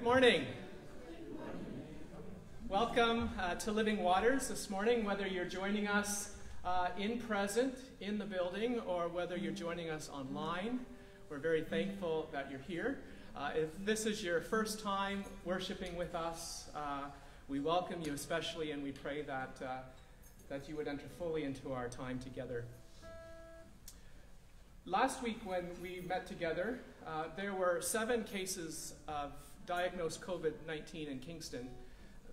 Good morning. Welcome uh, to Living Waters this morning, whether you're joining us uh, in present in the building or whether you're joining us online. We're very thankful that you're here. Uh, if this is your first time worshiping with us, uh, we welcome you especially and we pray that, uh, that you would enter fully into our time together. Last week, when we met together, uh, there were seven cases of diagnosed COVID 19 in Kingston.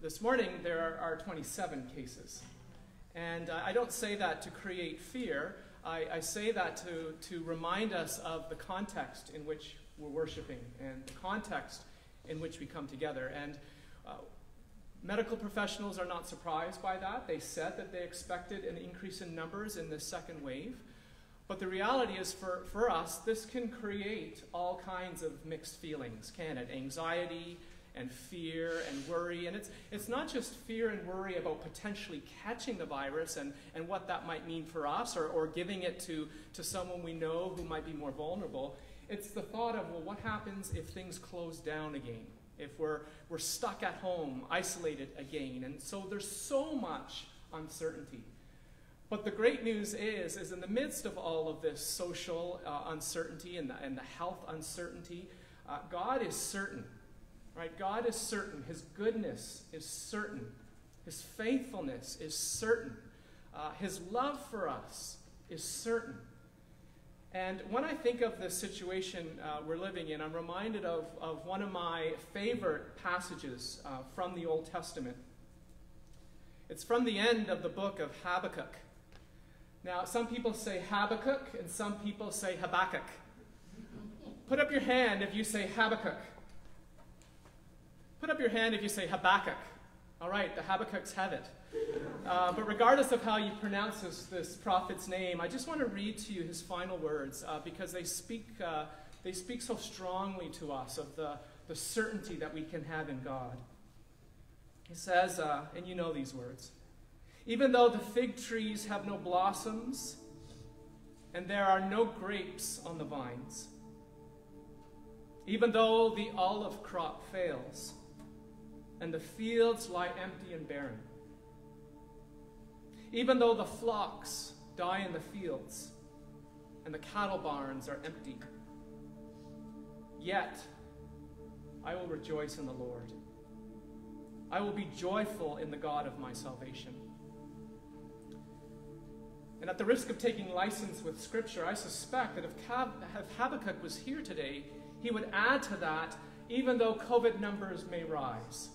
This morning, there are 27 cases. And uh, I don't say that to create fear, I, I, say that to, to remind us of the context in which we're worshiping and the context in which we come together. And uh, medical professionals are not surprised by that. They said that they expected an increase in numbers in the second wave. But the reality is, for, for us, this can create all kinds of mixed feelings, can it? Anxiety and fear and worry. And it's, it's not just fear and worry about potentially catching the virus and, and what that might mean for us or, or giving it to, to someone we know who might be more vulnerable. It's the thought of, well, what happens if things close down again? If we're, we're stuck at home, isolated again. And so there's so much uncertainty. But the great news is, is in the midst of all of this social uh, uncertainty and the, and the health uncertainty, uh, God is certain. Right? God is certain. His goodness is certain. His faithfulness is certain. Uh, his love for us is certain. And when I think of the situation uh, we're living in, I'm reminded of, of one of my favorite passages uh, from the Old Testament. It's from the end of the book of Habakkuk. Now, some people say Habakkuk and some people say Habakkuk. Put up your hand if you say Habakkuk. Put up your hand if you say Habakkuk. All right, the Habakkuk's have it. Uh, but regardless of how you pronounce this, this, prophet's name, I just want to read to you his final words uh, because they speak, uh, they speak so strongly to us of the, the certainty that we can have in God. He says, uh, and you know these words even though the fig trees have no blossoms and there are no grapes on the vines, even though the olive crop fails and the fields lie empty and barren, even though the flocks die in the fields and the cattle barns are empty, yet I will rejoice in the Lord. I will be joyful in the God of my salvation. And at the risk of taking license with Scripture, I suspect that if, Habakkuk was here today, he would add to that, even though COVID numbers may rise,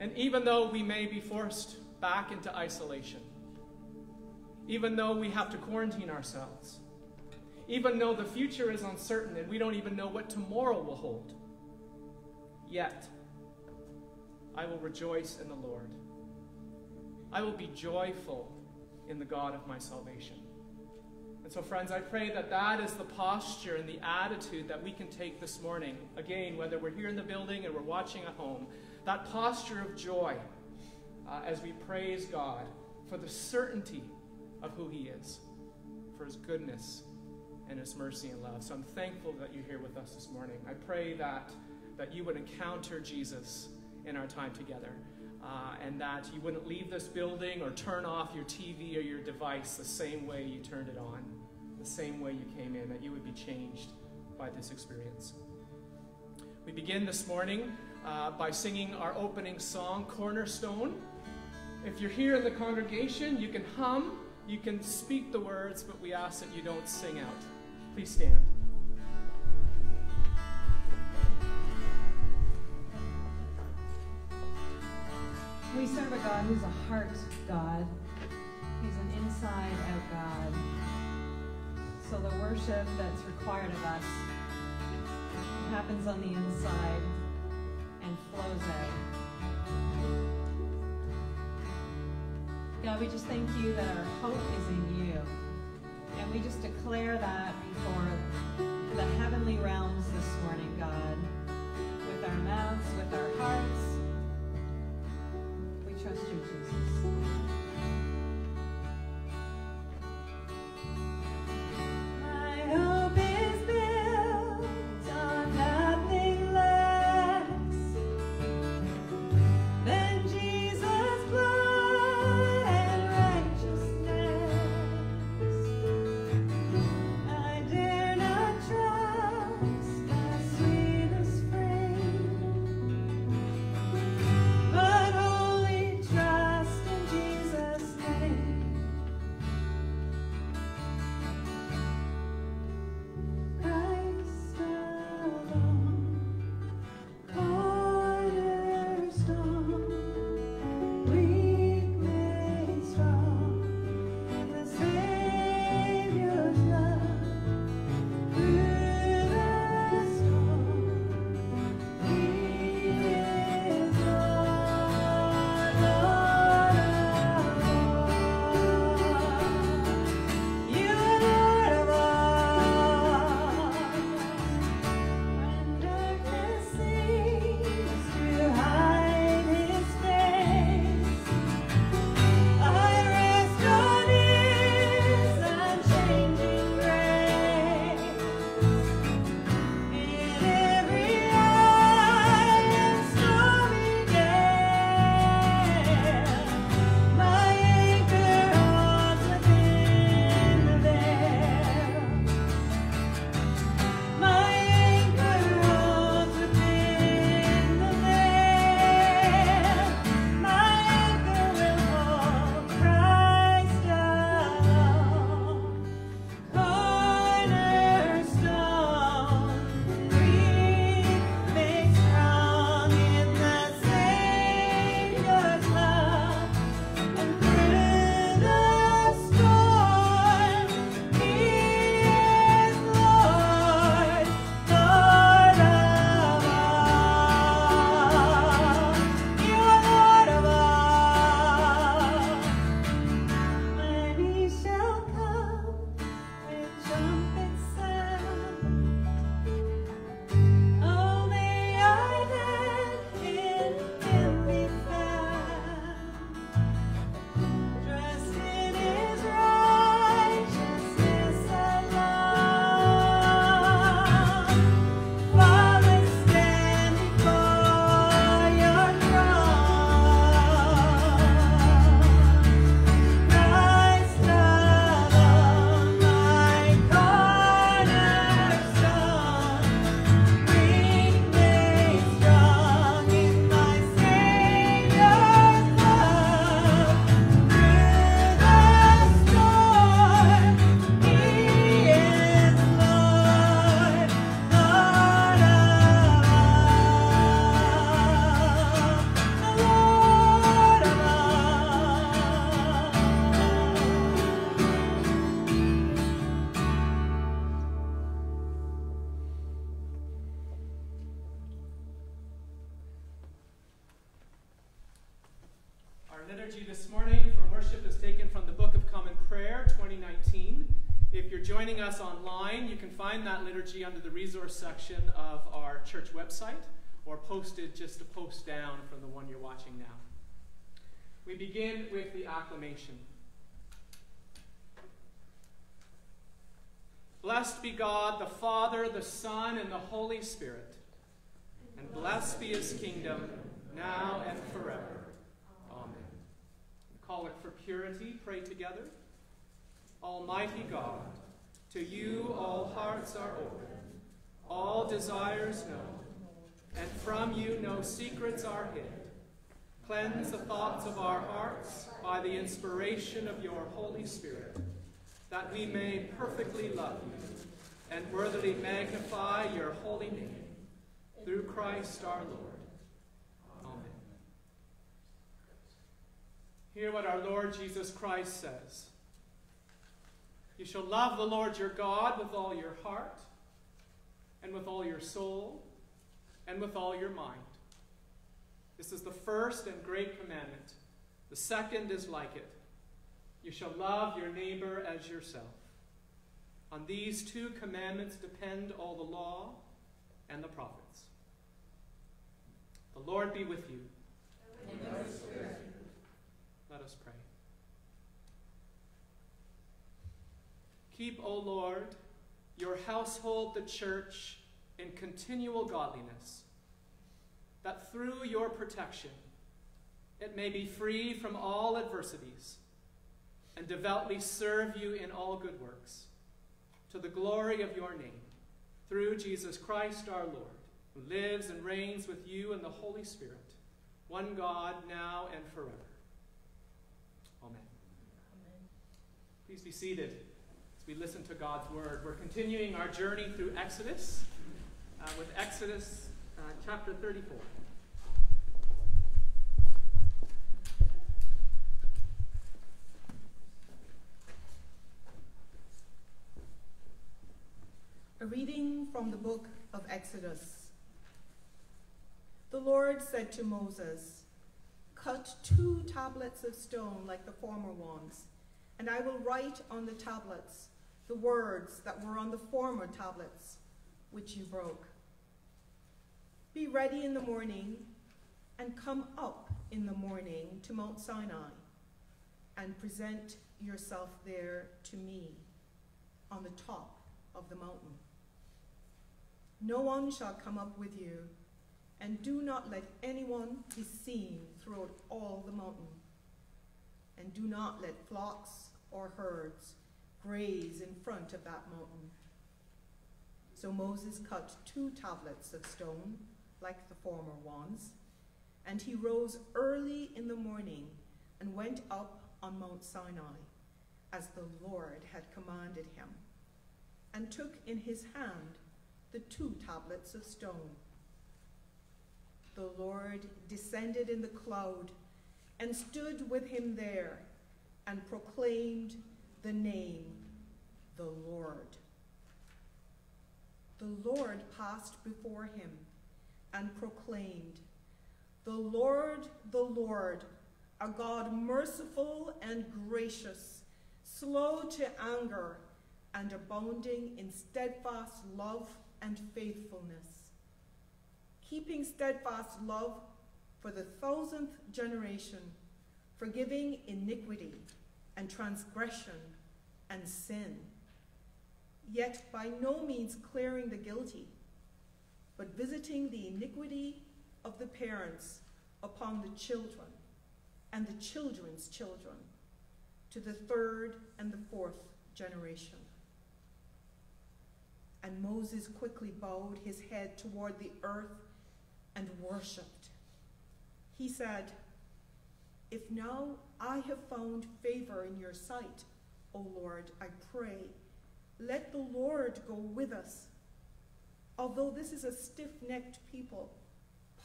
and even though we may be forced back into isolation, even though we have to quarantine ourselves, even though the future is uncertain and we don't even know what tomorrow will hold, yet I will rejoice in the Lord. I will be joyful in the God of my salvation. And so, friends, I pray that that is the posture and the attitude that we can take this morning. Again, whether we're here in the building and we're watching at home, that posture of joy uh, as we praise God for the certainty of who He is, for His goodness and His mercy and love. So I'm thankful that you're here with us this morning. I pray that, that you would encounter Jesus in our time together uh, and that you wouldn't leave this building or turn off your TV or your device the same way you turned it on, the same way you came in, that you would be changed by this experience. We begin this morning uh, by singing our opening song, Cornerstone. If you're here in the congregation, you can hum, you can speak the words, but we ask that you don't sing out. Please stand. We serve a God who's a heart God. He's an inside out God. So the worship that's required of us happens on the inside and flows out. God, we just thank you that our hope is in you. And we just declare that before the heavenly realms this morning, God, with our mouths, with our hearts, trust you, Jesus. Liturgy under the resource section of our church website or posted just a post down from the one you're watching now. We begin with the acclamation. Blessed be God, the Father, the Son, and the Holy Spirit. And blessed be his kingdom, now and forever. Amen. Collect for purity. Pray together. Almighty God, to you all hearts are open, all desires known, and from you no secrets are hid. Cleanse the thoughts of our hearts by the inspiration of your Holy Spirit, that we may perfectly love you and worthily magnify your holy name. Through Christ our Lord. Amen. Hear what our Lord Jesus Christ says. You shall love the Lord your God with all your heart, and with all your soul, and with all your mind. This is the first and great commandment. The second is like it. You shall love your neighbor as yourself. On these two commandments depend all the law and the prophets. The Lord be with you. Let us pray. Keep, O Lord, your household, the church, in continual godliness, that through your protection it may be free from all adversities and devoutly serve you in all good works, to the glory of your name, through Jesus Christ our Lord, who lives and reigns with you in the Holy Spirit, one God, now and forever. Amen. Amen. Please be seated we listen to God's word. We're continuing our journey through Exodus uh, with Exodus uh, chapter 34. A reading from the book of Exodus. The Lord said to Moses, Cut two tablets of stone like the former ones, and I will write on the tablets the words that were on the former tablets, which you broke. Be ready in the morning, and come up in the morning to Mount Sinai, and present yourself there to me on the top of the mountain. No one shall come up with you, and do not let anyone be seen throughout all the mountain. And do not let flocks or herds graze in front of that mountain. So Moses cut two tablets of stone, like the former ones, and he rose early in the morning and went up on Mount Sinai, as the Lord had commanded him, and took in his hand the two tablets of stone. The Lord descended in the cloud and stood with him there and proclaimed the name, the Lord. The Lord passed before him and proclaimed, The Lord, the Lord, a God merciful and gracious, slow to anger, and abounding in steadfast love and faithfulness, keeping steadfast love for the thousandth generation, forgiving iniquity and transgression and sin, yet by no means clearing the guilty, but visiting the iniquity of the parents upon the children and the children's children to the third and the fourth generation. And Moses quickly bowed his head toward the earth and worshipped. He said, If now I have found favor in your sight, O Lord, I pray, let the Lord go with us. Although this is a stiff necked people,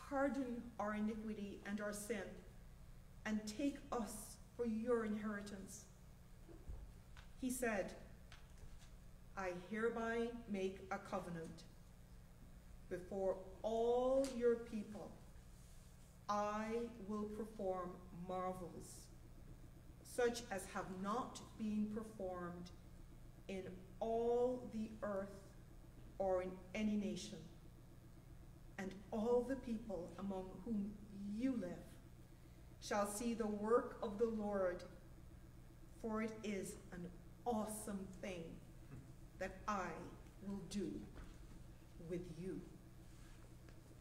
pardon our iniquity and our sin, and take us for your inheritance. He said, I hereby make a covenant before all your people. I will perform marvels, such as have not been performed in all the earth or in any nation. And all the people among whom you live shall see the work of the Lord, for it is an awesome thing that I will do with you.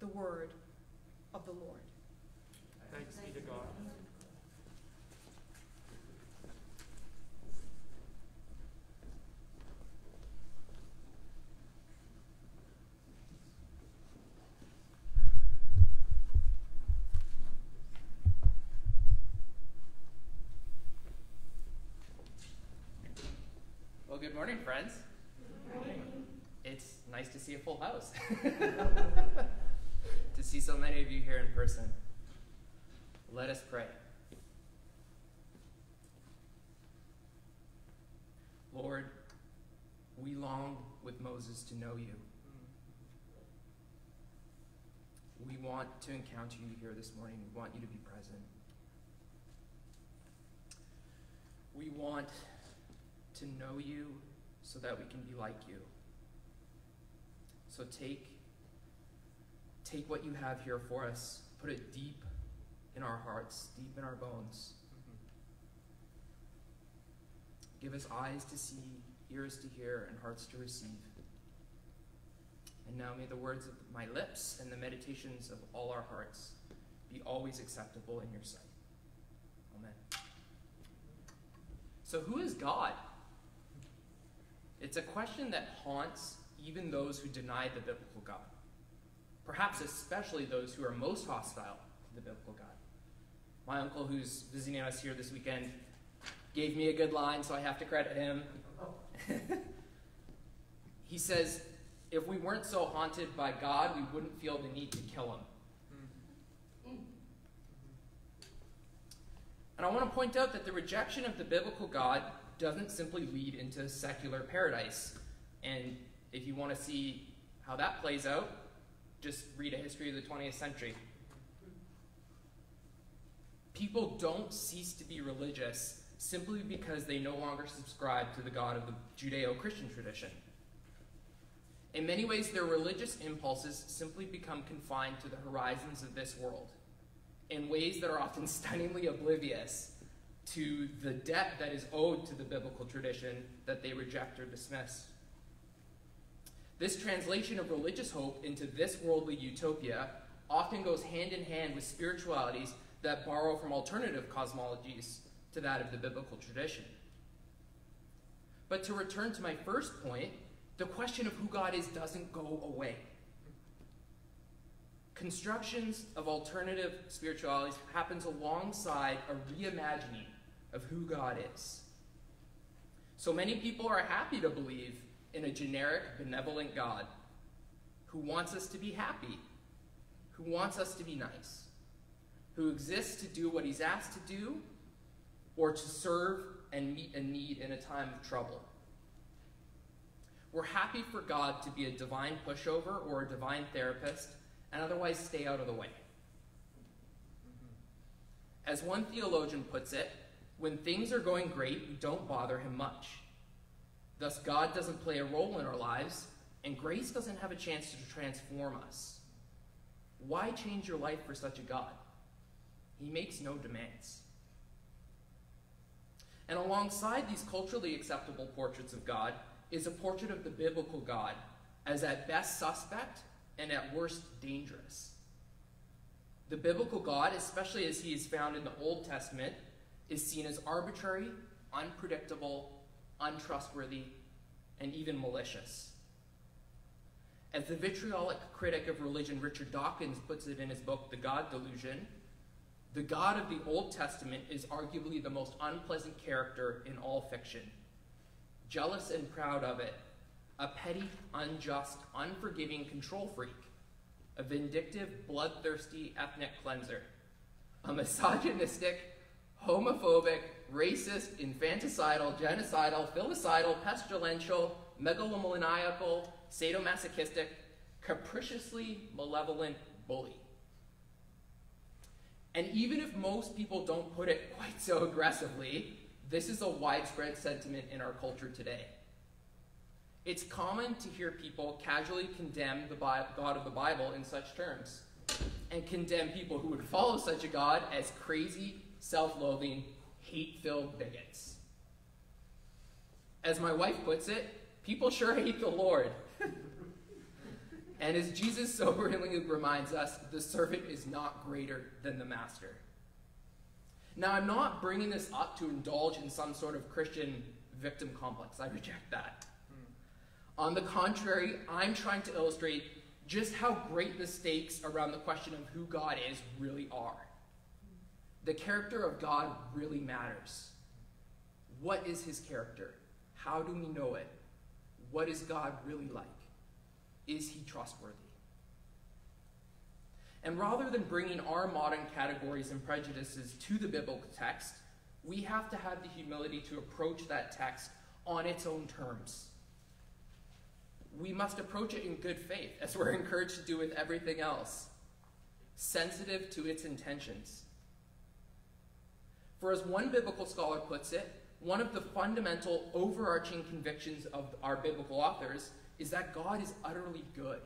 The word of the Lord. Thanks be to God. Well, good morning, friends. It's nice to see a full house. to see so many of you here in person. Let us pray. Lord, we long with Moses to know you. We want to encounter you here this morning. We want you to be present. We want to know you so that we can be like you. So take take what you have here for us, put it deep in our hearts, deep in our bones. Mm-hmm. Give us eyes to see, ears to hear, and hearts to receive. And now may the words of my lips and the meditations of all our hearts be always acceptable in your sight. Amen. So, who is God? It's a question that haunts even those who deny the biblical God. Perhaps especially those who are most hostile to the biblical God. My uncle, who's visiting us here this weekend, gave me a good line, so I have to credit him. he says, if we weren't so haunted by God, we wouldn't feel the need to kill him. And I want to point out that the rejection of the biblical God doesn't simply lead into secular paradise. And if you want to see how that plays out, just read a history of the 20th century. People don't cease to be religious simply because they no longer subscribe to the God of the Judeo Christian tradition. In many ways, their religious impulses simply become confined to the horizons of this world in ways that are often stunningly oblivious to the debt that is owed to the biblical tradition that they reject or dismiss. This translation of religious hope into this worldly utopia often goes hand in hand with spiritualities that borrow from alternative cosmologies to that of the biblical tradition. But to return to my first point, the question of who God is doesn't go away. Constructions of alternative spiritualities happens alongside a reimagining of who God is. So many people are happy to believe in a generic, benevolent God who wants us to be happy, who wants us to be nice, who exists to do what he's asked to do or to serve and meet a need in a time of trouble. We're happy for God to be a divine pushover or a divine therapist and otherwise stay out of the way. As one theologian puts it, when things are going great, we don't bother him much. Thus, God doesn't play a role in our lives, and grace doesn't have a chance to transform us. Why change your life for such a God? He makes no demands. And alongside these culturally acceptable portraits of God is a portrait of the biblical God as at best suspect and at worst dangerous. The biblical God, especially as he is found in the Old Testament, is seen as arbitrary, unpredictable, untrustworthy, and even malicious. As the vitriolic critic of religion Richard Dawkins puts it in his book, The God Delusion, the God of the Old Testament is arguably the most unpleasant character in all fiction. Jealous and proud of it, a petty, unjust, unforgiving control freak, a vindictive, bloodthirsty ethnic cleanser, a misogynistic, homophobic, racist, infanticidal, genocidal, filicidal, pestilential, megalomaniacal, sadomasochistic, capriciously malevolent bully. And even if most people don't put it quite so aggressively, this is a widespread sentiment in our culture today. It's common to hear people casually condemn the God of the Bible in such terms, and condemn people who would follow such a God as crazy, self loathing, hate filled bigots. As my wife puts it, people sure hate the Lord. and as Jesus soberingly reminds us, the servant is not greater than the master. Now, I'm not bringing this up to indulge in some sort of Christian victim complex. I reject that. Hmm. On the contrary, I'm trying to illustrate just how great the stakes around the question of who God is really are. The character of God really matters. What is his character? How do we know it? What is God really like? Is he trustworthy? And rather than bringing our modern categories and prejudices to the biblical text, we have to have the humility to approach that text on its own terms. We must approach it in good faith, as we're encouraged to do with everything else, sensitive to its intentions. For as one biblical scholar puts it, one of the fundamental overarching convictions of our biblical authors is that God is utterly good.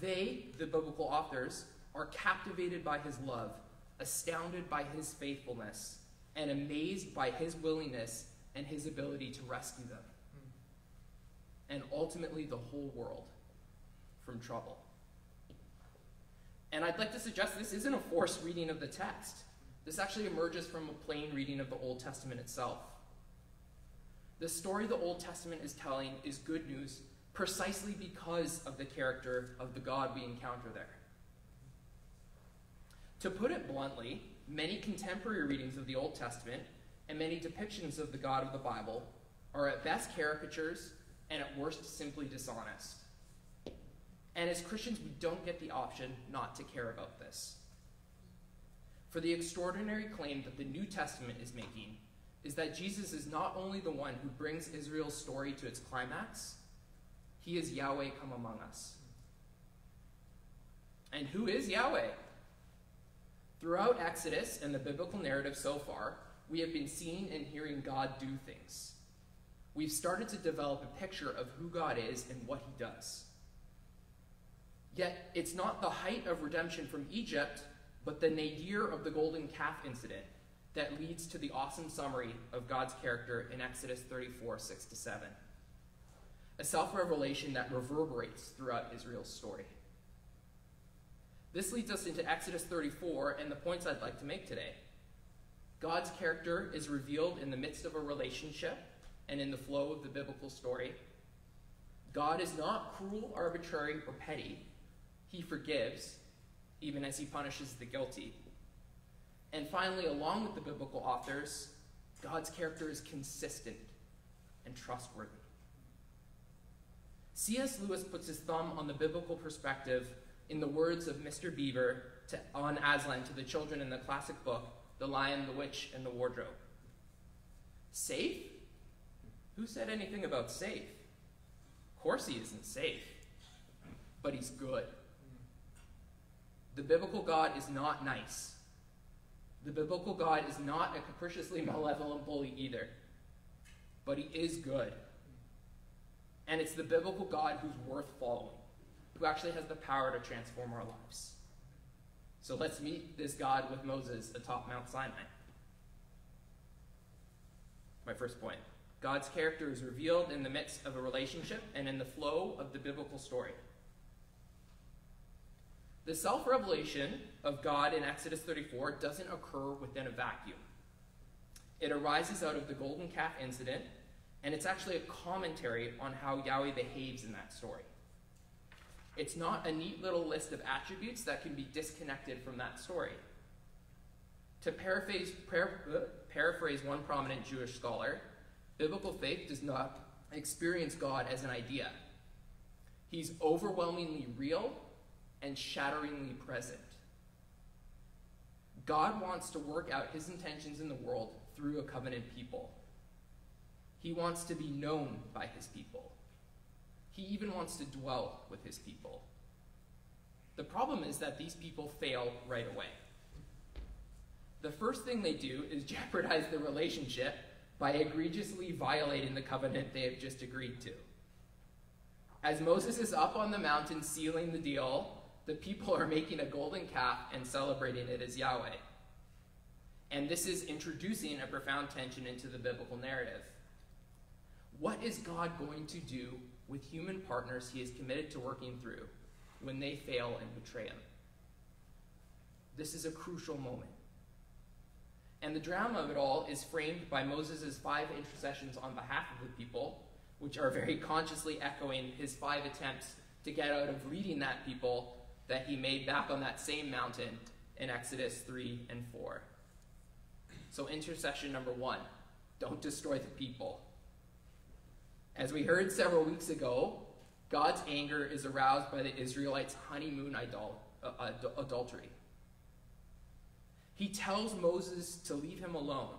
They, the biblical authors, are captivated by his love, astounded by his faithfulness, and amazed by his willingness and his ability to rescue them. And ultimately, the whole world from trouble. And I'd like to suggest this isn't a forced reading of the text. This actually emerges from a plain reading of the Old Testament itself. The story the Old Testament is telling is good news precisely because of the character of the God we encounter there. To put it bluntly, many contemporary readings of the Old Testament and many depictions of the God of the Bible are at best caricatures and at worst simply dishonest. And as Christians, we don't get the option not to care about this. For the extraordinary claim that the New Testament is making is that Jesus is not only the one who brings Israel's story to its climax, he is Yahweh come among us. And who is Yahweh? Throughout Exodus and the biblical narrative so far, we have been seeing and hearing God do things. We've started to develop a picture of who God is and what he does. Yet, it's not the height of redemption from Egypt, but the nadir of the golden calf incident that leads to the awesome summary of God's character in Exodus 34 6 to 7. A self revelation that reverberates throughout Israel's story. This leads us into Exodus 34 and the points I'd like to make today. God's character is revealed in the midst of a relationship and in the flow of the biblical story. God is not cruel, arbitrary, or petty. He forgives, even as he punishes the guilty. And finally, along with the biblical authors, God's character is consistent and trustworthy. C.S. Lewis puts his thumb on the biblical perspective in the words of Mr. Beaver to, on Aslan to the children in the classic book, The Lion, the Witch, and the Wardrobe. Safe? Who said anything about safe? Of course he isn't safe, but he's good. The biblical God is not nice. The biblical God is not a capriciously malevolent bully either, but he is good. And it's the biblical God who's worth following, who actually has the power to transform our lives. So let's meet this God with Moses atop Mount Sinai. My first point God's character is revealed in the midst of a relationship and in the flow of the biblical story. The self revelation of God in Exodus 34 doesn't occur within a vacuum. It arises out of the golden calf incident, and it's actually a commentary on how Yahweh behaves in that story. It's not a neat little list of attributes that can be disconnected from that story. To paraphrase, uh, paraphrase one prominent Jewish scholar, biblical faith does not experience God as an idea. He's overwhelmingly real and shatteringly present. God wants to work out his intentions in the world through a covenant people. He wants to be known by his people. He even wants to dwell with his people. The problem is that these people fail right away. The first thing they do is jeopardize the relationship by egregiously violating the covenant they have just agreed to. As Moses is up on the mountain sealing the deal, the people are making a golden calf and celebrating it as Yahweh. And this is introducing a profound tension into the biblical narrative. What is God going to do with human partners he is committed to working through when they fail and betray him? This is a crucial moment. And the drama of it all is framed by Moses' five intercessions on behalf of the people, which are very consciously echoing his five attempts to get out of leading that people that he made back on that same mountain in Exodus 3 and 4. So, intercession number one don't destroy the people. As we heard several weeks ago, God's anger is aroused by the Israelites' honeymoon idol- uh, ad- adultery. He tells Moses to leave him alone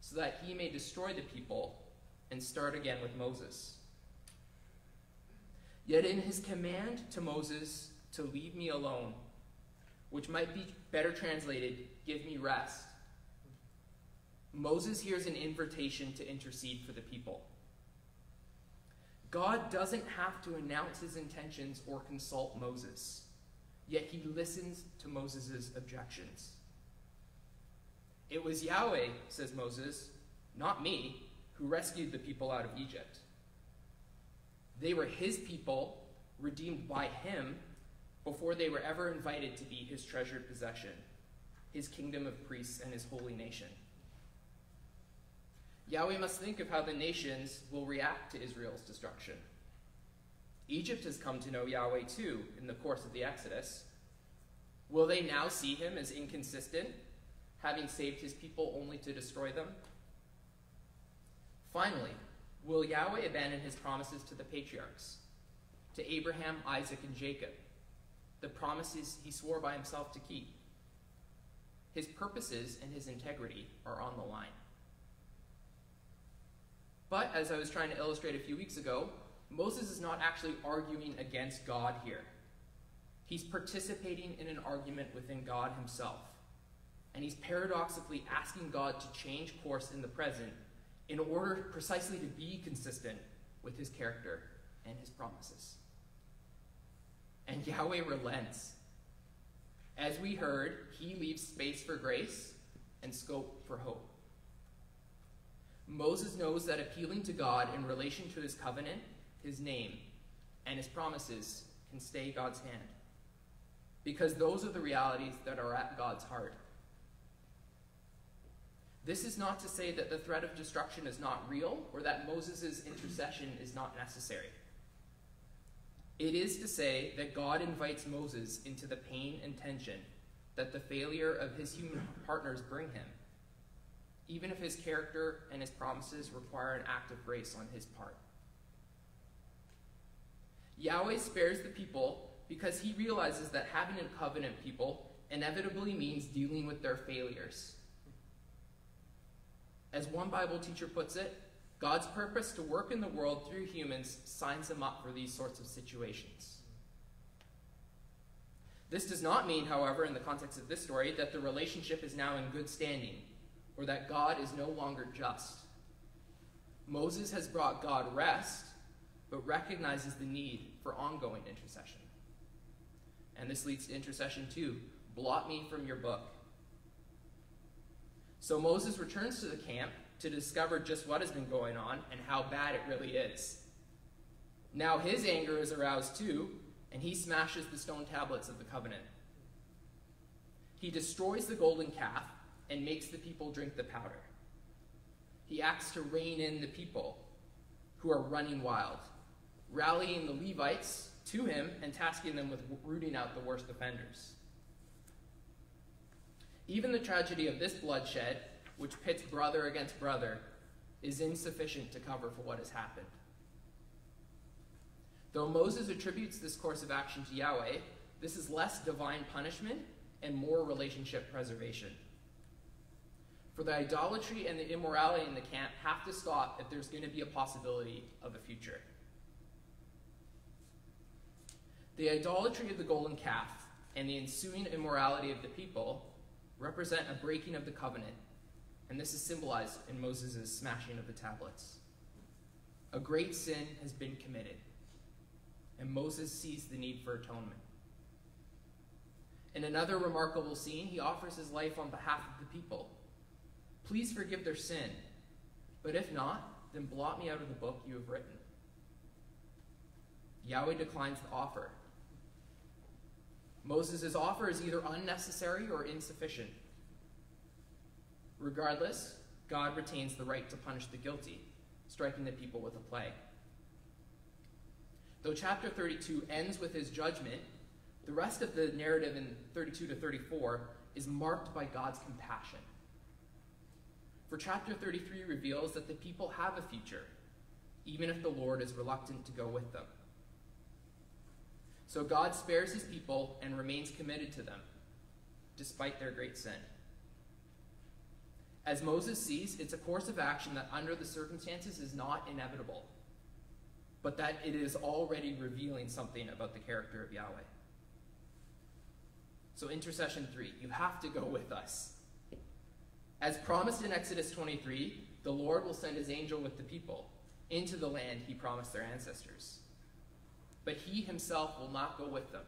so that he may destroy the people and start again with Moses. Yet, in his command to Moses to leave me alone, which might be better translated, give me rest, Moses hears an invitation to intercede for the people. God doesn't have to announce his intentions or consult Moses, yet he listens to Moses' objections. It was Yahweh, says Moses, not me, who rescued the people out of Egypt. They were his people, redeemed by him, before they were ever invited to be his treasured possession, his kingdom of priests, and his holy nation. Yahweh must think of how the nations will react to Israel's destruction. Egypt has come to know Yahweh too in the course of the Exodus. Will they now see him as inconsistent, having saved his people only to destroy them? Finally, will Yahweh abandon his promises to the patriarchs, to Abraham, Isaac, and Jacob, the promises he swore by himself to keep? His purposes and his integrity are on the line. But as I was trying to illustrate a few weeks ago, Moses is not actually arguing against God here. He's participating in an argument within God himself. And he's paradoxically asking God to change course in the present in order precisely to be consistent with his character and his promises. And Yahweh relents. As we heard, he leaves space for grace and scope for hope. Moses knows that appealing to God in relation to his covenant, his name, and his promises can stay God's hand. Because those are the realities that are at God's heart. This is not to say that the threat of destruction is not real or that Moses' intercession is not necessary. It is to say that God invites Moses into the pain and tension that the failure of his human partners bring him even if his character and his promises require an act of grace on his part. Yahweh spares the people because he realizes that having a covenant people inevitably means dealing with their failures. As one Bible teacher puts it, God's purpose to work in the world through humans signs him up for these sorts of situations. This does not mean, however, in the context of this story, that the relationship is now in good standing or that God is no longer just. Moses has brought God rest, but recognizes the need for ongoing intercession. And this leads to intercession two blot me from your book. So Moses returns to the camp to discover just what has been going on and how bad it really is. Now his anger is aroused too, and he smashes the stone tablets of the covenant. He destroys the golden calf and makes the people drink the powder. He acts to rein in the people who are running wild, rallying the Levites to him and tasking them with rooting out the worst offenders. Even the tragedy of this bloodshed, which pits brother against brother, is insufficient to cover for what has happened. Though Moses attributes this course of action to Yahweh, this is less divine punishment and more relationship preservation. For the idolatry and the immorality in the camp have to stop if there's going to be a possibility of a future. The idolatry of the golden calf and the ensuing immorality of the people represent a breaking of the covenant and this is symbolized in Moses' smashing of the tablets. A great sin has been committed, and Moses sees the need for atonement. In another remarkable scene, he offers his life on behalf of the people. Please forgive their sin, but if not, then blot me out of the book you have written. Yahweh declines the offer. Moses' offer is either unnecessary or insufficient. Regardless, God retains the right to punish the guilty, striking the people with a plague. Though chapter 32 ends with his judgment, the rest of the narrative in 32 to 34 is marked by God's compassion. For chapter 33 reveals that the people have a future, even if the Lord is reluctant to go with them. So God spares his people and remains committed to them, despite their great sin. As Moses sees, it's a course of action that, under the circumstances, is not inevitable, but that it is already revealing something about the character of Yahweh. So, intercession three, you have to go with us. As promised in Exodus 23, the Lord will send his angel with the people into the land he promised their ancestors but he himself will not go with them.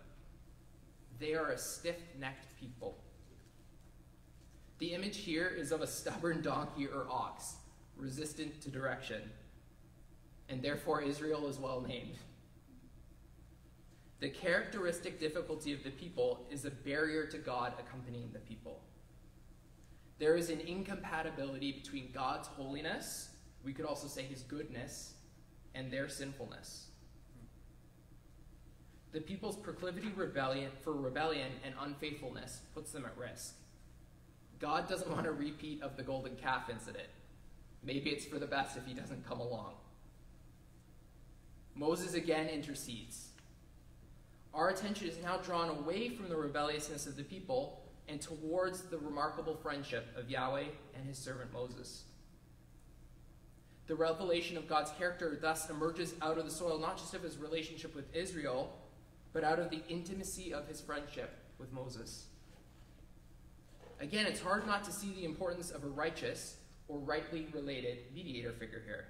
They are a stiff necked people. The image here is of a stubborn donkey or ox, resistant to direction, and therefore Israel is well named. The characteristic difficulty of the people is a barrier to God accompanying the people. There is an incompatibility between God's holiness, we could also say his goodness, and their sinfulness. The people's proclivity rebellion, for rebellion and unfaithfulness puts them at risk. God doesn't want a repeat of the golden calf incident. Maybe it's for the best if he doesn't come along. Moses again intercedes. Our attention is now drawn away from the rebelliousness of the people and towards the remarkable friendship of Yahweh and his servant Moses. The revelation of God's character thus emerges out of the soil not just of his relationship with Israel, but out of the intimacy of his friendship with Moses. Again, it's hard not to see the importance of a righteous or rightly related mediator figure here.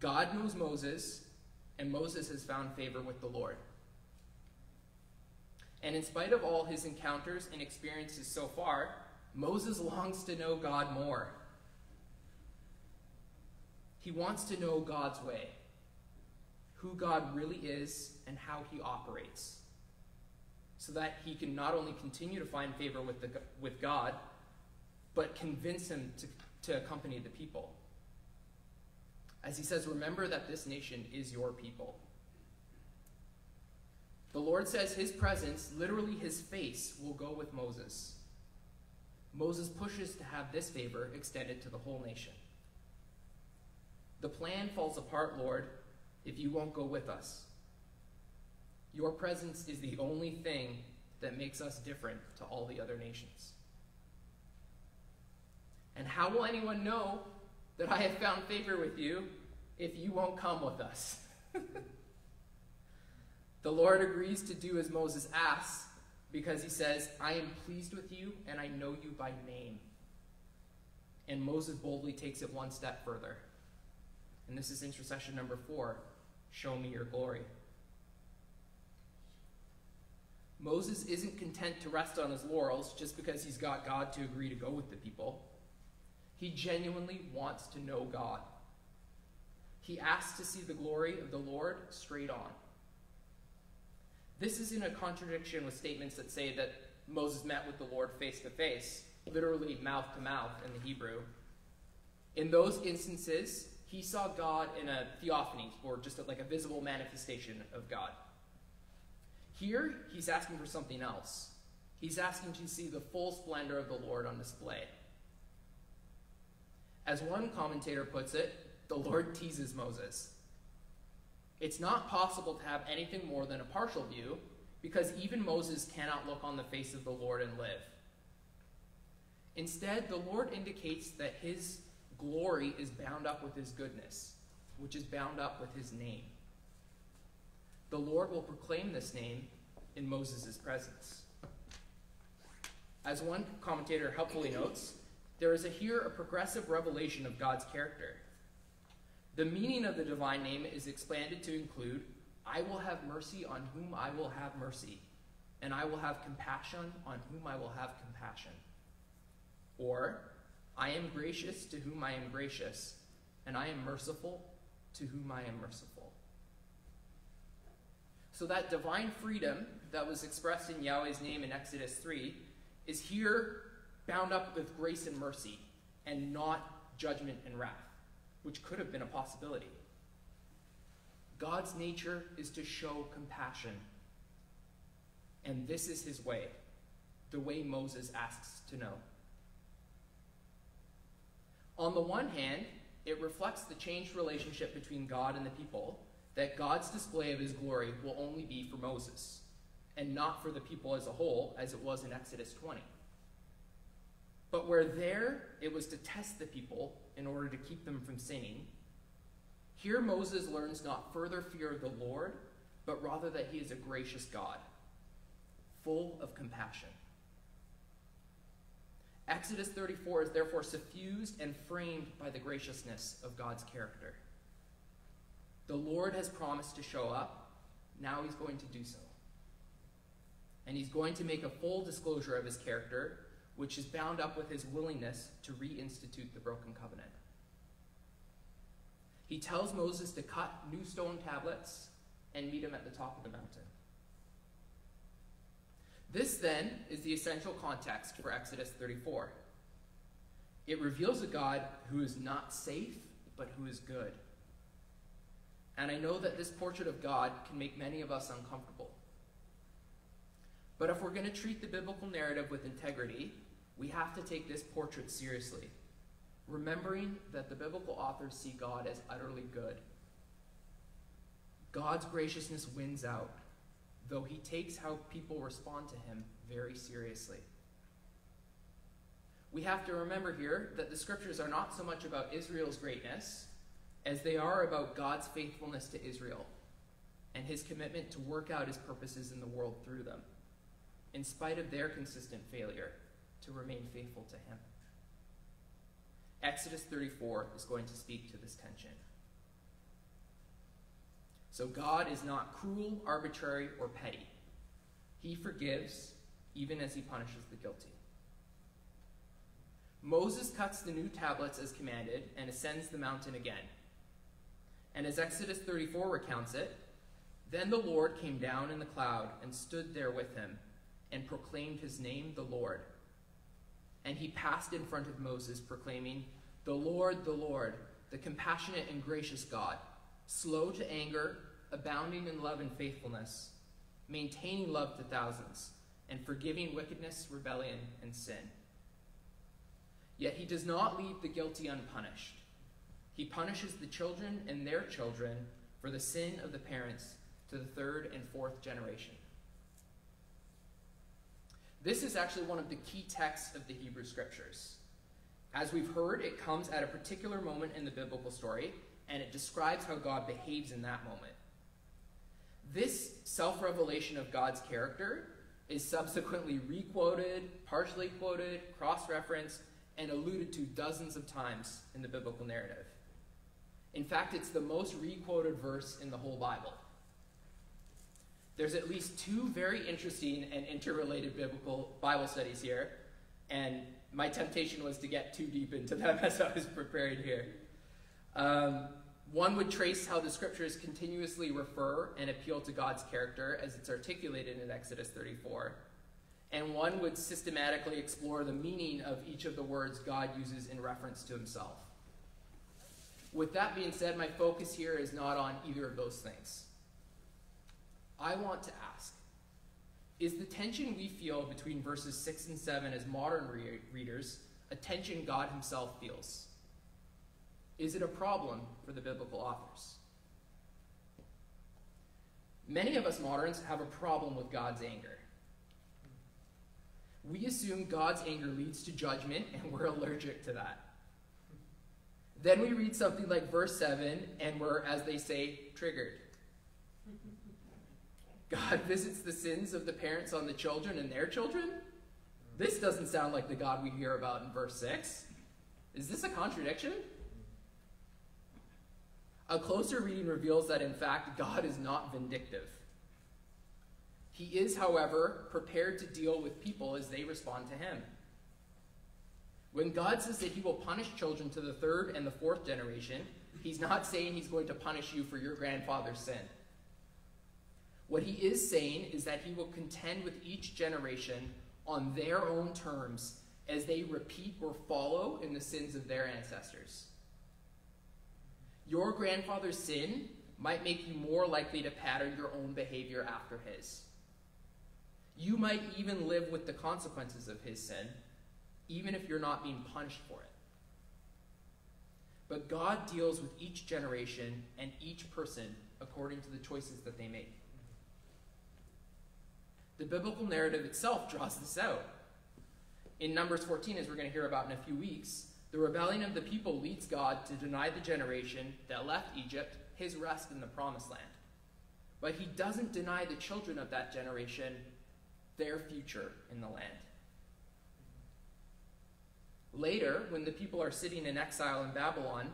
God knows Moses, and Moses has found favor with the Lord. And in spite of all his encounters and experiences so far, Moses longs to know God more. He wants to know God's way who God really is and how he operates, so that he can not only continue to find favor with, the, with God, but convince him to, to accompany the people. As he says, remember that this nation is your people. The Lord says his presence, literally his face, will go with Moses. Moses pushes to have this favor extended to the whole nation. The plan falls apart, Lord, if you won't go with us. Your presence is the only thing that makes us different to all the other nations. And how will anyone know that I have found favor with you if you won't come with us? the Lord agrees to do as Moses asks because he says, I am pleased with you and I know you by name. And Moses boldly takes it one step further. And this is intercession number four. Show me your glory. Moses isn't content to rest on his laurels just because he's got God to agree to go with the people. He genuinely wants to know God. He asks to see the glory of the Lord straight on. This is in a contradiction with statements that say that Moses met with the Lord face to face, literally mouth to mouth in the Hebrew. In those instances, he saw God in a theophany, or just like a visible manifestation of God. Here, he's asking for something else. He's asking to see the full splendor of the Lord on display. As one commentator puts it, the Lord teases Moses. It's not possible to have anything more than a partial view because even Moses cannot look on the face of the Lord and live. Instead, the Lord indicates that his glory is bound up with his goodness, which is bound up with his name. The Lord will proclaim this name in Moses' presence. As one commentator helpfully notes, there is a, here a progressive revelation of God's character. The meaning of the divine name is expanded to include I will have mercy on whom I will have mercy, and I will have compassion on whom I will have compassion. Or, I am gracious to whom I am gracious, and I am merciful to whom I am merciful. So, that divine freedom that was expressed in Yahweh's name in Exodus 3 is here bound up with grace and mercy, and not judgment and wrath, which could have been a possibility. God's nature is to show compassion. And this is his way, the way Moses asks to know. On the one hand, it reflects the changed relationship between God and the people, that God's display of his glory will only be for Moses, and not for the people as a whole, as it was in Exodus 20. But where there it was to test the people in order to keep them from sinning, here Moses learns not further fear of the Lord, but rather that he is a gracious God, full of compassion. Exodus 34 is therefore suffused and framed by the graciousness of God's character. The Lord has promised to show up. Now he's going to do so. And he's going to make a full disclosure of his character, which is bound up with his willingness to reinstitute the broken covenant. He tells Moses to cut new stone tablets and meet him at the top of the mountain. This, then, is the essential context for Exodus 34. It reveals a God who is not safe, but who is good. And I know that this portrait of God can make many of us uncomfortable. But if we're going to treat the biblical narrative with integrity, we have to take this portrait seriously, remembering that the biblical authors see God as utterly good. God's graciousness wins out, though he takes how people respond to him very seriously. We have to remember here that the scriptures are not so much about Israel's greatness as they are about God's faithfulness to Israel and his commitment to work out his purposes in the world through them, in spite of their consistent failure to remain faithful to him. Exodus 34 is going to speak to this tension. So God is not cruel, arbitrary, or petty. He forgives even as he punishes the guilty. Moses cuts the new tablets as commanded and ascends the mountain again. And as Exodus 34 recounts it, then the Lord came down in the cloud and stood there with him and proclaimed his name, the Lord. And he passed in front of Moses, proclaiming, The Lord, the Lord, the compassionate and gracious God, slow to anger, abounding in love and faithfulness, maintaining love to thousands, and forgiving wickedness, rebellion, and sin. Yet he does not leave the guilty unpunished. He punishes the children and their children for the sin of the parents to the third and fourth generation. This is actually one of the key texts of the Hebrew Scriptures. As we've heard, it comes at a particular moment in the biblical story, and it describes how God behaves in that moment. This self revelation of God's character is subsequently requoted, partially quoted, cross referenced, and alluded to dozens of times in the biblical narrative. In fact, it's the most requoted verse in the whole Bible. There's at least two very interesting and interrelated biblical Bible studies here, and my temptation was to get too deep into them as I was preparing here. Um, one would trace how the scriptures continuously refer and appeal to God's character as it's articulated in Exodus 34. And one would systematically explore the meaning of each of the words God uses in reference to himself. With that being said, my focus here is not on either of those things. I want to ask Is the tension we feel between verses 6 and 7 as modern re- readers a tension God Himself feels? Is it a problem for the biblical authors? Many of us moderns have a problem with God's anger. We assume God's anger leads to judgment, and we're allergic to that. Then we read something like verse 7, and we're, as they say, triggered. God visits the sins of the parents on the children and their children? This doesn't sound like the God we hear about in verse 6. Is this a contradiction? A closer reading reveals that, in fact, God is not vindictive. He is, however, prepared to deal with people as they respond to him. When God says that he will punish children to the third and the fourth generation, he's not saying he's going to punish you for your grandfather's sin. What he is saying is that he will contend with each generation on their own terms as they repeat or follow in the sins of their ancestors. Your grandfather's sin might make you more likely to pattern your own behavior after his. You might even live with the consequences of his sin, even if you're not being punished for it. But God deals with each generation and each person according to the choices that they make. The biblical narrative itself draws this out. In Numbers 14, as we're going to hear about in a few weeks, the rebellion of the people leads God to deny the generation that left Egypt his rest in the promised land. But he doesn't deny the children of that generation their future in the land. Later, when the people are sitting in exile in Babylon,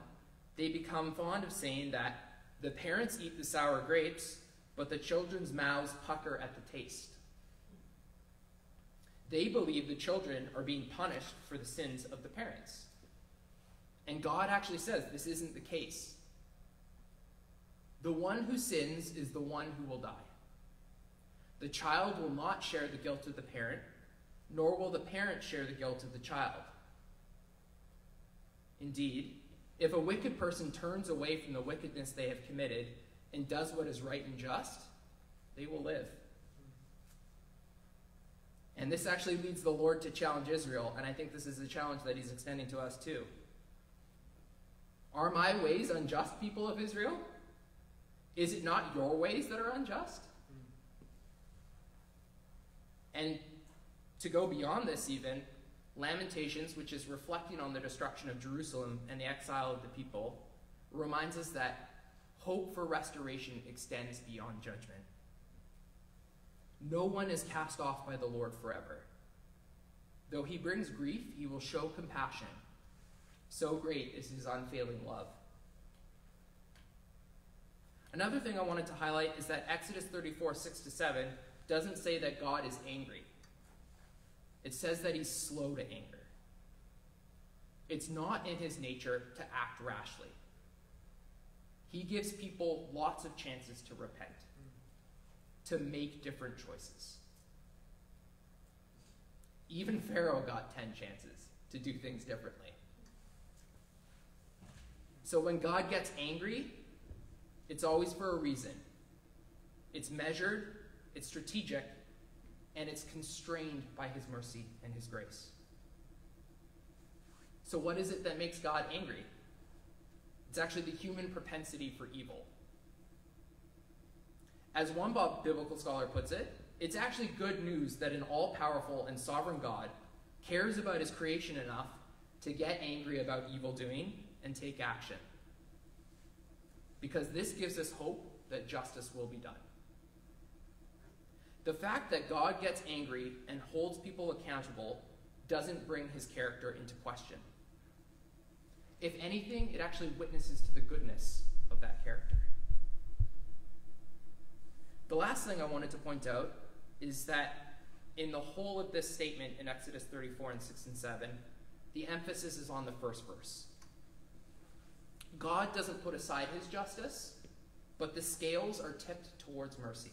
they become fond of saying that the parents eat the sour grapes, but the children's mouths pucker at the taste. They believe the children are being punished for the sins of the parents. And God actually says this isn't the case. The one who sins is the one who will die. The child will not share the guilt of the parent, nor will the parent share the guilt of the child. Indeed, if a wicked person turns away from the wickedness they have committed and does what is right and just, they will live. And this actually leads the Lord to challenge Israel, and I think this is a challenge that he's extending to us too. Are my ways unjust, people of Israel? Is it not your ways that are unjust? And to go beyond this, even, Lamentations, which is reflecting on the destruction of Jerusalem and the exile of the people, reminds us that hope for restoration extends beyond judgment. No one is cast off by the Lord forever. Though he brings grief, he will show compassion. So great is his unfailing love. Another thing I wanted to highlight is that Exodus 34, 6 to 7 doesn't say that God is angry. It says that he's slow to anger. It's not in his nature to act rashly. He gives people lots of chances to repent, to make different choices. Even Pharaoh got 10 chances to do things differently. So when God gets angry, it's always for a reason. It's measured, it's strategic, and it's constrained by his mercy and his grace. So, what is it that makes God angry? It's actually the human propensity for evil. As one biblical scholar puts it, it's actually good news that an all powerful and sovereign God cares about his creation enough to get angry about evil doing and take action. Because this gives us hope that justice will be done. The fact that God gets angry and holds people accountable doesn't bring his character into question. If anything, it actually witnesses to the goodness of that character. The last thing I wanted to point out is that in the whole of this statement in Exodus 34 and 6 and 7, the emphasis is on the first verse. God doesn't put aside his justice, but the scales are tipped towards mercy.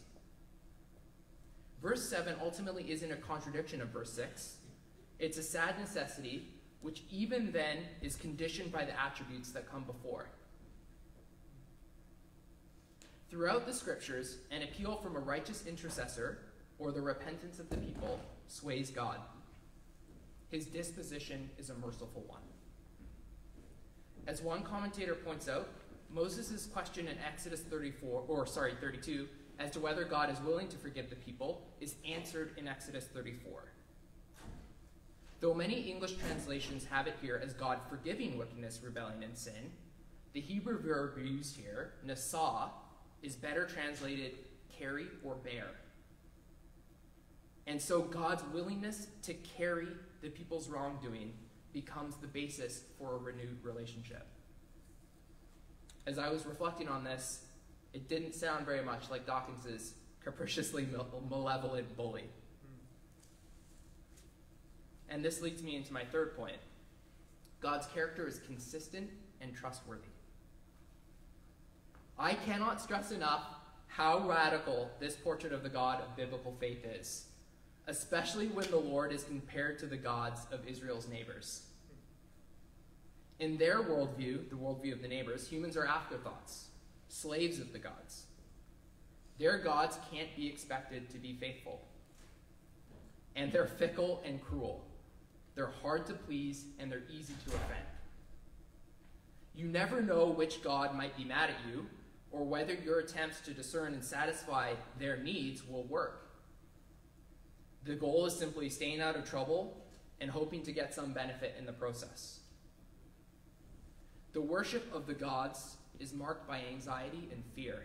Verse 7 ultimately isn't a contradiction of verse 6. It's a sad necessity, which even then is conditioned by the attributes that come before. Throughout the scriptures, an appeal from a righteous intercessor or the repentance of the people sways God. His disposition is a merciful one. As one commentator points out, Moses' question in Exodus 34, or sorry, 32, as to whether God is willing to forgive the people is answered in Exodus 34. Though many English translations have it here as God forgiving wickedness, rebellion, and sin, the Hebrew verb used here, nasa, is better translated carry or bear. And so God's willingness to carry the people's wrongdoing becomes the basis for a renewed relationship. As I was reflecting on this, it didn't sound very much like Dawkins's capriciously malevolent bully. And this leads me into my third point God's character is consistent and trustworthy. I cannot stress enough how radical this portrait of the God of biblical faith is, especially when the Lord is compared to the gods of Israel's neighbors. In their worldview, the worldview of the neighbors, humans are afterthoughts, slaves of the gods. Their gods can't be expected to be faithful. And they're fickle and cruel. They're hard to please and they're easy to offend. You never know which God might be mad at you or whether your attempts to discern and satisfy their needs will work. The goal is simply staying out of trouble and hoping to get some benefit in the process. The worship of the gods is marked by anxiety and fear.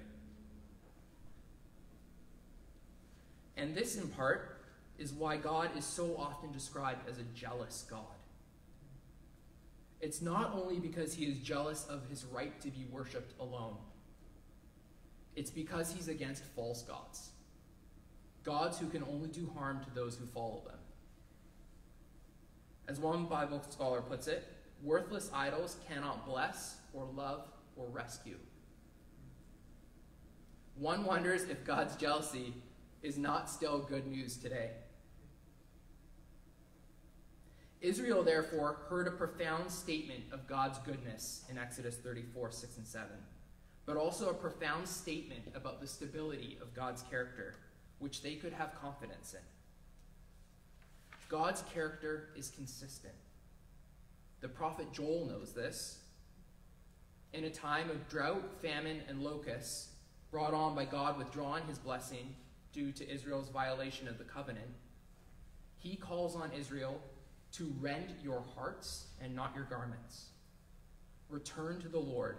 And this, in part, is why God is so often described as a jealous God. It's not only because he is jealous of his right to be worshiped alone, it's because he's against false gods, gods who can only do harm to those who follow them. As one Bible scholar puts it, worthless idols cannot bless or love or rescue. One wonders if God's jealousy is not still good news today. Israel, therefore, heard a profound statement of God's goodness in Exodus 34, 6 and 7, but also a profound statement about the stability of God's character, which they could have confidence in. God's character is consistent. The prophet Joel knows this. In a time of drought, famine, and locusts, brought on by God withdrawing his blessing due to Israel's violation of the covenant, he calls on Israel to rend your hearts and not your garments. Return to the Lord,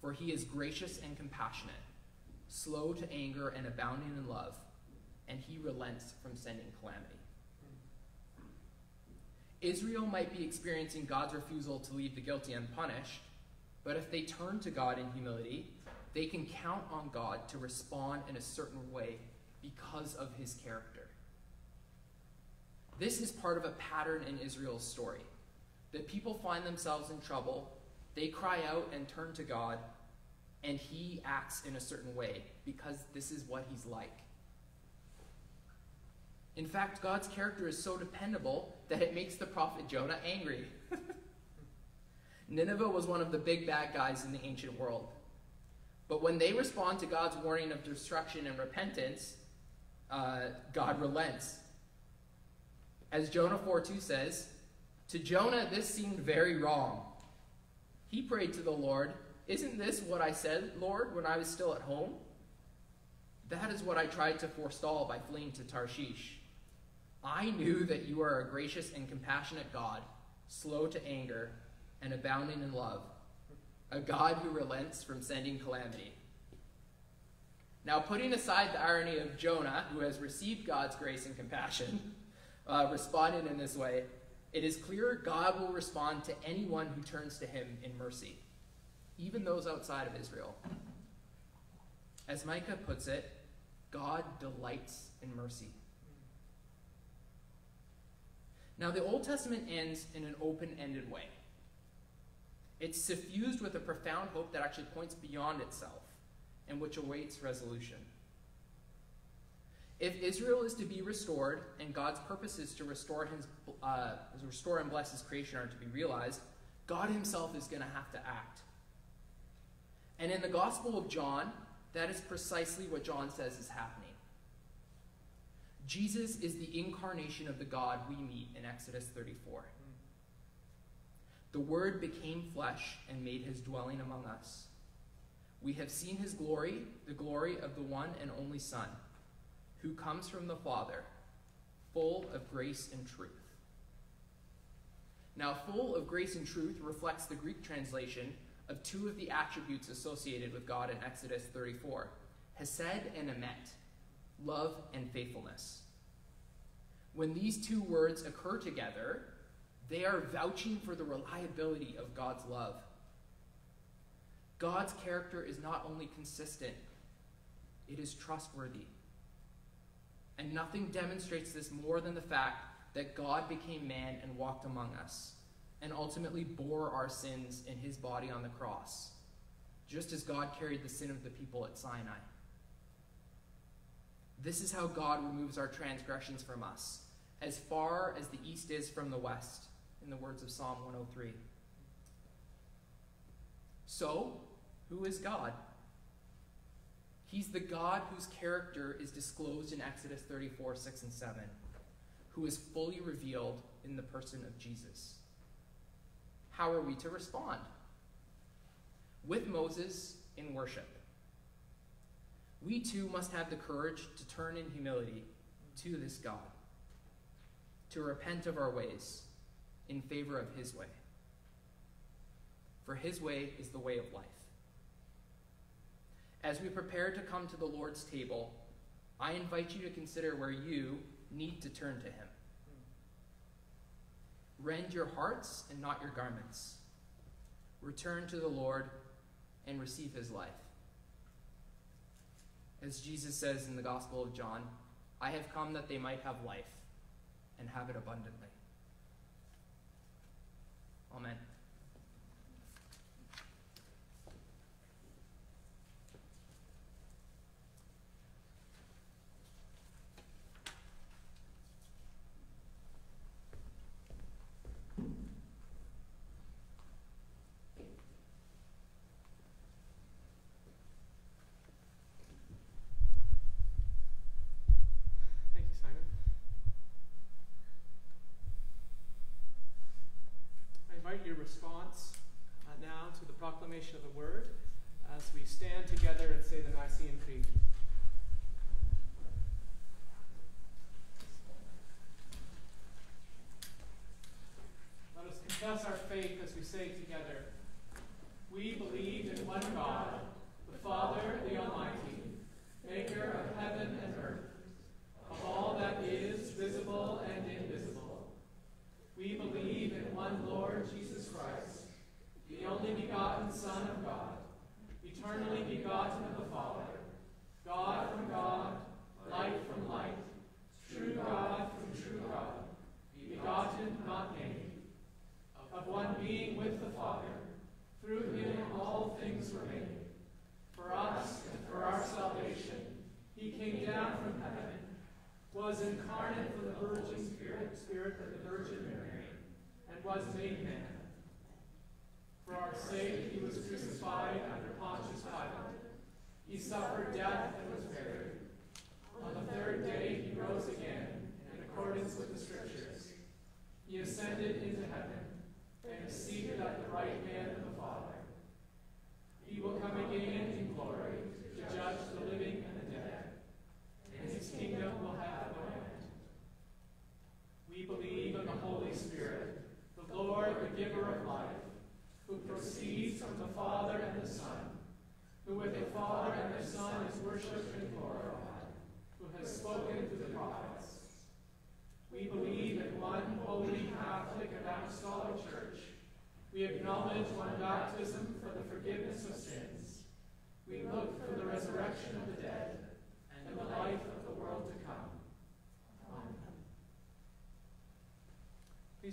for he is gracious and compassionate, slow to anger and abounding in love, and he relents from sending calamity. Israel might be experiencing God's refusal to leave the guilty unpunished, but if they turn to God in humility, they can count on God to respond in a certain way because of his character. This is part of a pattern in Israel's story that people find themselves in trouble, they cry out and turn to God, and he acts in a certain way because this is what he's like. In fact, God's character is so dependable that it makes the prophet Jonah angry. Nineveh was one of the big bad guys in the ancient world. But when they respond to God's warning of destruction and repentance, uh, God relents. As Jonah 4 2 says, To Jonah this seemed very wrong. He prayed to the Lord, Isn't this what I said, Lord, when I was still at home? That is what I tried to forestall by fleeing to Tarshish. I knew that you are a gracious and compassionate God, slow to anger, and abounding in love, a God who relents from sending calamity. Now, putting aside the irony of Jonah, who has received God's grace and compassion, uh, responding in this way, it is clear God will respond to anyone who turns to him in mercy, even those outside of Israel. As Micah puts it, God delights in mercy. Now, the Old Testament ends in an open ended way. It's suffused with a profound hope that actually points beyond itself and which awaits resolution. If Israel is to be restored and God's purposes to restore, his, uh, restore and bless his creation are to be realized, God himself is going to have to act. And in the Gospel of John, that is precisely what John says is happening. Jesus is the incarnation of the God we meet in Exodus 34. The Word became flesh and made his dwelling among us. We have seen his glory, the glory of the one and only Son, who comes from the Father, full of grace and truth. Now, full of grace and truth reflects the Greek translation of two of the attributes associated with God in Exodus 34 Hesed and Emet, love and faithfulness. When these two words occur together, They are vouching for the reliability of God's love. God's character is not only consistent, it is trustworthy. And nothing demonstrates this more than the fact that God became man and walked among us, and ultimately bore our sins in his body on the cross, just as God carried the sin of the people at Sinai. This is how God removes our transgressions from us, as far as the east is from the west, in the words of Psalm 103. So, who is God? He's the God whose character is disclosed in Exodus 34, 6, and 7, who is fully revealed in the person of Jesus. How are we to respond? With Moses in worship. We too must have the courage to turn in humility to this God, to repent of our ways in favor of his way. For his way is the way of life. As we prepare to come to the Lord's table, I invite you to consider where you need to turn to him. Rend your hearts and not your garments. Return to the Lord and receive his life. As Jesus says in the Gospel of John, I have come that they might have life and have it abundantly. Amen.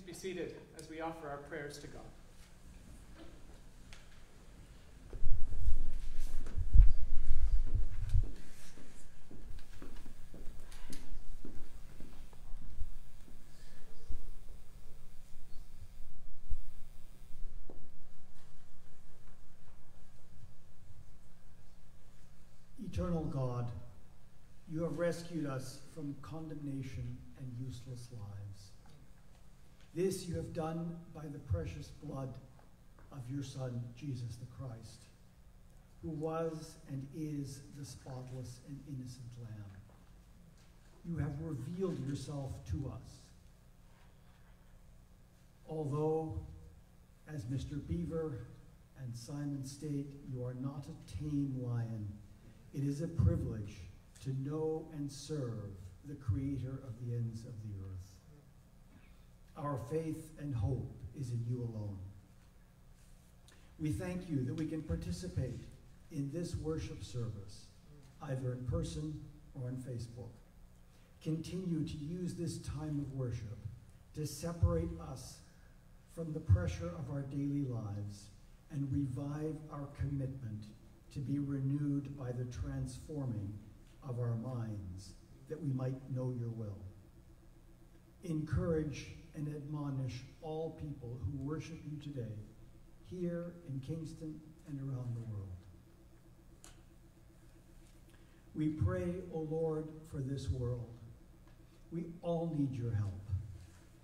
Be seated as we offer our prayers to God. Eternal God, you have rescued us from condemnation and useless lives. This you have done by the precious blood of your Son, Jesus the Christ, who was and is the spotless and innocent Lamb. You have revealed yourself to us. Although, as Mr. Beaver and Simon state, you are not a tame lion, it is a privilege to know and serve the Creator of the ends of the earth. Our faith and hope is in you alone. We thank you that we can participate in this worship service, either in person or on Facebook. Continue to use this time of worship to separate us from the pressure of our daily lives and revive our commitment to be renewed by the transforming of our minds that we might know your will. Encourage and admonish all people who worship you today, here in Kingston and around the world. We pray, O Lord, for this world. We all need your help.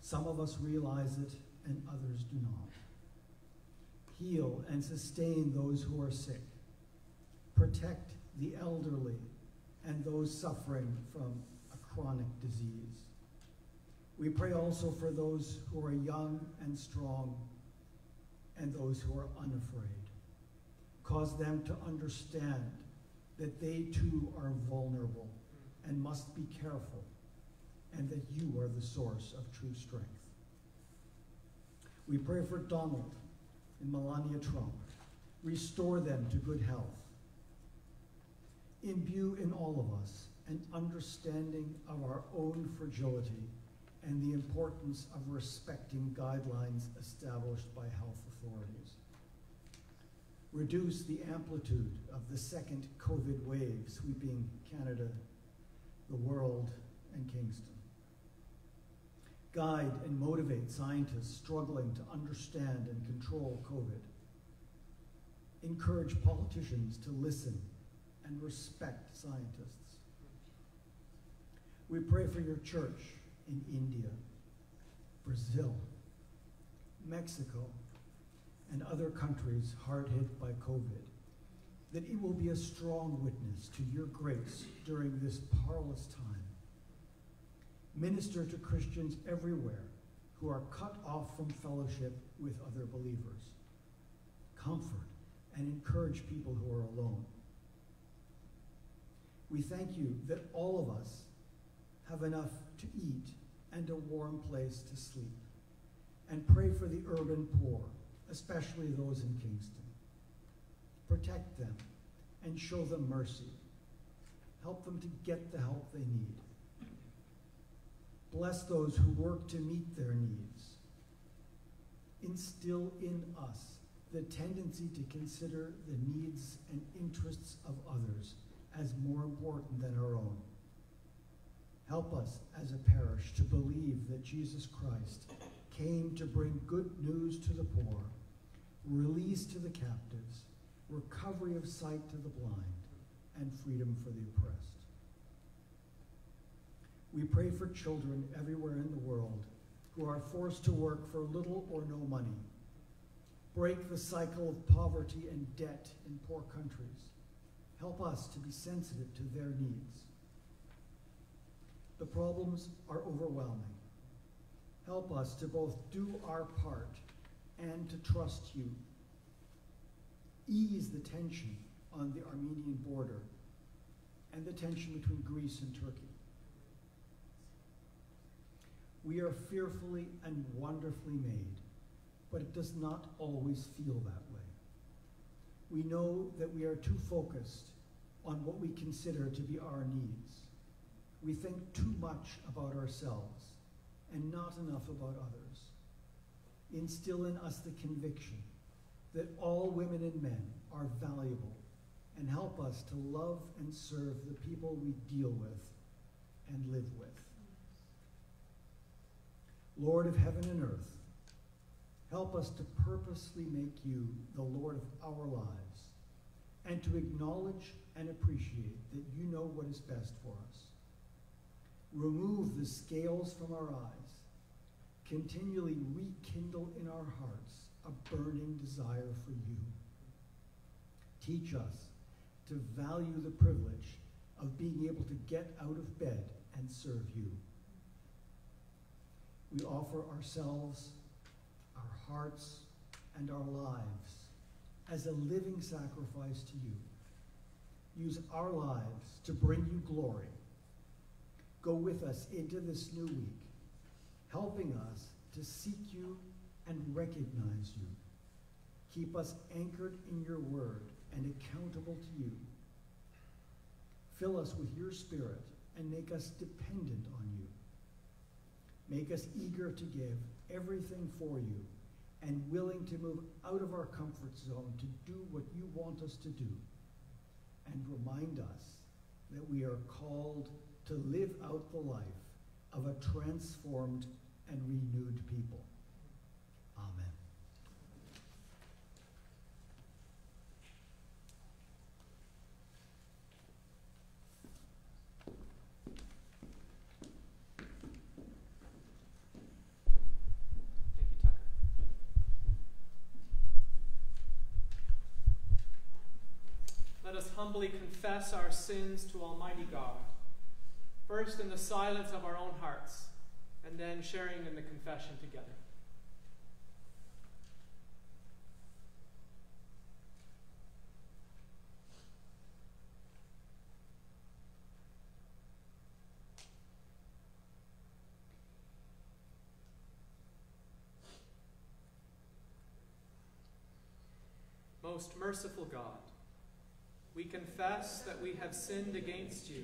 Some of us realize it, and others do not. Heal and sustain those who are sick. Protect the elderly and those suffering from a chronic disease. We pray also for those who are young and strong and those who are unafraid. Cause them to understand that they too are vulnerable and must be careful, and that you are the source of true strength. We pray for Donald and Melania Trump. Restore them to good health. Imbue in all of us an understanding of our own fragility and the importance of respecting guidelines established by health authorities. Reduce the amplitude of the second COVID wave sweeping Canada, the world, and Kingston. Guide and motivate scientists struggling to understand and control COVID. Encourage politicians to listen and respect scientists. We pray for your church in India, Brazil, Mexico, and other countries hard hit by COVID, that it will be a strong witness to your grace during this perilous time. Minister to Christians everywhere who are cut off from fellowship with other believers. Comfort and encourage people who are alone. We thank you that all of us have enough to eat and a warm place to sleep. And pray for the urban poor, especially those in Kingston. Protect them and show them mercy. Help them to get the help they need. Bless those who work to meet their needs. Instill in us the tendency to consider the needs and interests of others as more important than our own. Help us as a parish to believe that Jesus Christ came to bring good news to the poor, release to the captives, recovery of sight to the blind, and freedom for the oppressed. We pray for children everywhere in the world who are forced to work for little or no money. Break the cycle of poverty and debt in poor countries. Help us to be sensitive to their needs. The problems are overwhelming. Help us to both do our part and to trust you. Ease the tension on the Armenian border and the tension between Greece and Turkey. We are fearfully and wonderfully made, but it does not always feel that way. We know that we are too focused on what we consider to be our needs. We think too much about ourselves and not enough about others. Instill in us the conviction that all women and men are valuable and help us to love and serve the people we deal with and live with. Lord of heaven and earth, help us to purposely make you the Lord of our lives and to acknowledge and appreciate that you know what is best for us. Remove the scales from our eyes. Continually rekindle in our hearts a burning desire for you. Teach us to value the privilege of being able to get out of bed and serve you. We offer ourselves, our hearts, and our lives as a living sacrifice to you. Use our lives to bring you glory. Go with us into this new week, helping us to seek you and recognize you. Keep us anchored in your word and accountable to you. Fill us with your spirit and make us dependent on you. Make us eager to give everything for you and willing to move out of our comfort zone to do what you want us to do. And remind us that we are called to live out the life of a transformed and renewed people. Amen. Thank you, Tucker. Let us humbly confess our sins to Almighty God, first in the silence of our own hearts, and then sharing in the confession together. Most merciful God, we confess that we have sinned against you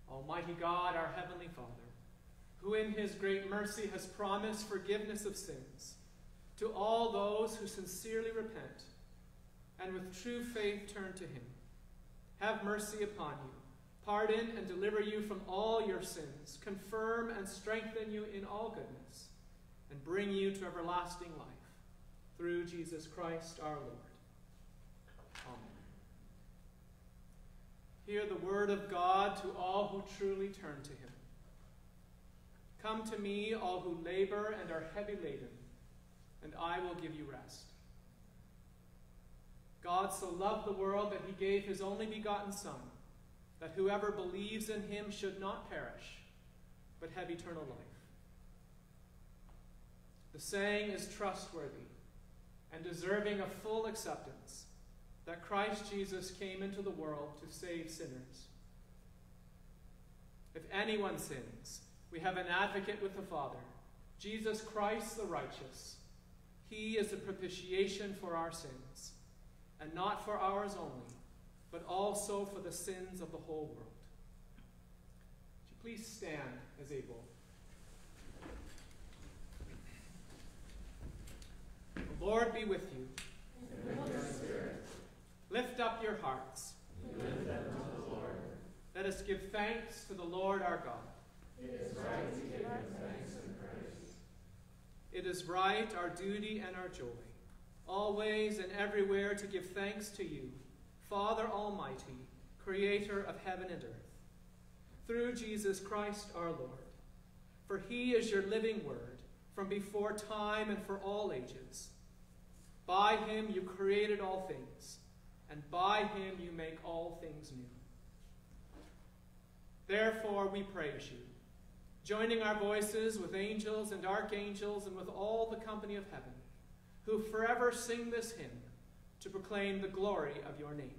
Almighty God, our Heavenly Father, who in his great mercy has promised forgiveness of sins to all those who sincerely repent and with true faith turn to him, have mercy upon you, pardon and deliver you from all your sins, confirm and strengthen you in all goodness, and bring you to everlasting life through Jesus Christ our Lord. Amen. Hear the word of God to all who truly turn to him. Come to me, all who labor and are heavy laden, and I will give you rest. God so loved the world that he gave his only begotten Son, that whoever believes in him should not perish, but have eternal life. The saying is trustworthy and deserving of full acceptance that Christ Jesus came into the world to save sinners. If anyone sins, we have an advocate with the Father, Jesus Christ the righteous. He is the propitiation for our sins, and not for ours only, but also for the sins of the whole world. Would you please stand as able? The Lord be with you. Lift up your hearts. Let us give thanks to the Lord our God. It is right, our duty and our joy, always and everywhere to give thanks to you, Father Almighty, Creator of heaven and earth, through Jesus Christ our Lord. For he is your living word from before time and for all ages. By him you created all things, and by him you make all things new. Therefore we praise you, joining our voices with angels and archangels and with all the company of heaven, who forever sing this hymn to proclaim the glory of your name.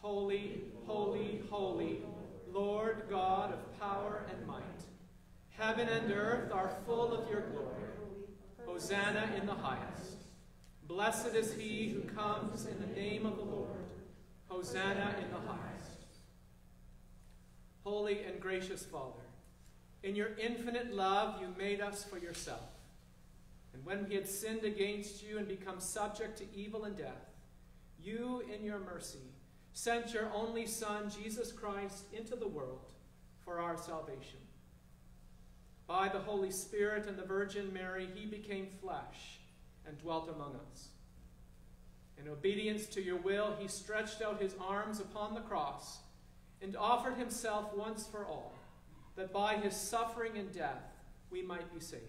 Holy, holy, holy, Lord God of power and might. Heaven and earth are full of your glory. Hosanna in the highest. Blessed is he who comes in the name of the Lord. Hosanna in the highest. Holy and gracious Father, in your infinite love you made us for yourself. And when we had sinned against you and become subject to evil and death, you, in your mercy, sent your only Son, Jesus Christ, into the world for our salvation. By the Holy Spirit and the Virgin Mary, he became flesh and dwelt among us. In obedience to your will, he stretched out his arms upon the cross and offered himself once for all that by his suffering and death we might be saved.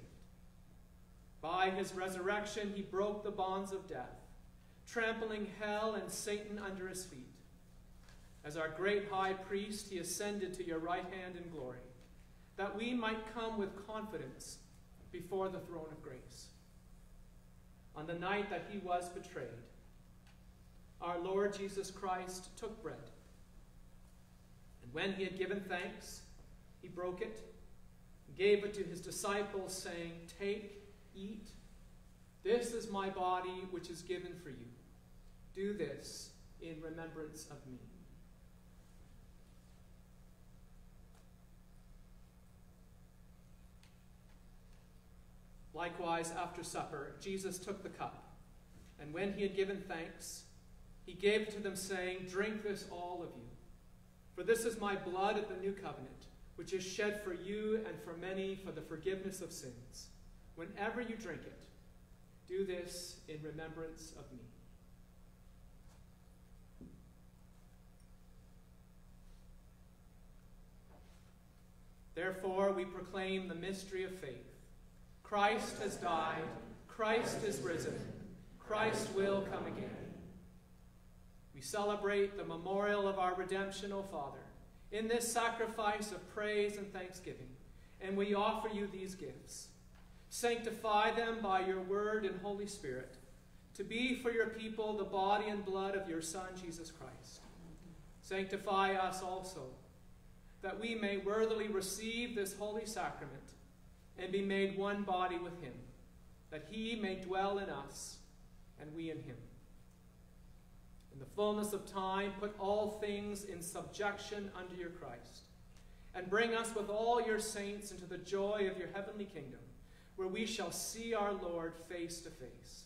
By his resurrection, he broke the bonds of death, trampling hell and Satan under his feet. As our great high priest, he ascended to your right hand in glory, that we might come with confidence before the throne of grace. On the night that he was betrayed, our Lord Jesus Christ took bread. And when he had given thanks, he broke it, gave it to his disciples, saying, Take, eat. This is my body, which is given for you. Do this in remembrance of me. Likewise, after supper, Jesus took the cup, and when he had given thanks, he gave it to them, saying, Drink this, all of you. For this is my blood of the new covenant, which is shed for you and for many for the forgiveness of sins. Whenever you drink it, do this in remembrance of me. Therefore, we proclaim the mystery of faith. Christ has died, Christ is risen, Christ will come again. We celebrate the memorial of our redemption, O Father, in this sacrifice of praise and thanksgiving, and we offer you these gifts. Sanctify them by your word and Holy Spirit, to be for your people the body and blood of your Son, Jesus Christ. Sanctify us also, that we may worthily receive this holy sacrament and be made one body with him, that he may dwell in us and we in him. In the fullness of time, put all things in subjection under your Christ, and bring us with all your saints into the joy of your heavenly kingdom, where we shall see our Lord face to face.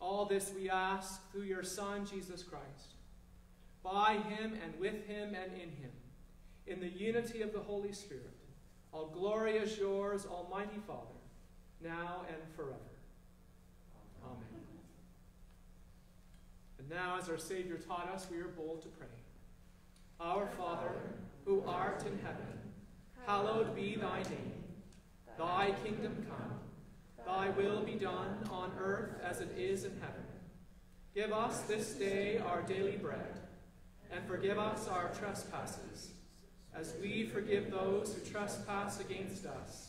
All this we ask through your Son, Jesus Christ, by him and with him and in him, in the unity of the Holy Spirit. All glory is yours, Almighty Father, now and forever. Amen. And now, as our Savior taught us, we are bold to pray. Our Father, who art in heaven, hallowed be thy name. Thy kingdom come, thy will be done on earth as it is in heaven. Give us this day our daily bread, and forgive us our trespasses, as we forgive those who trespass against us.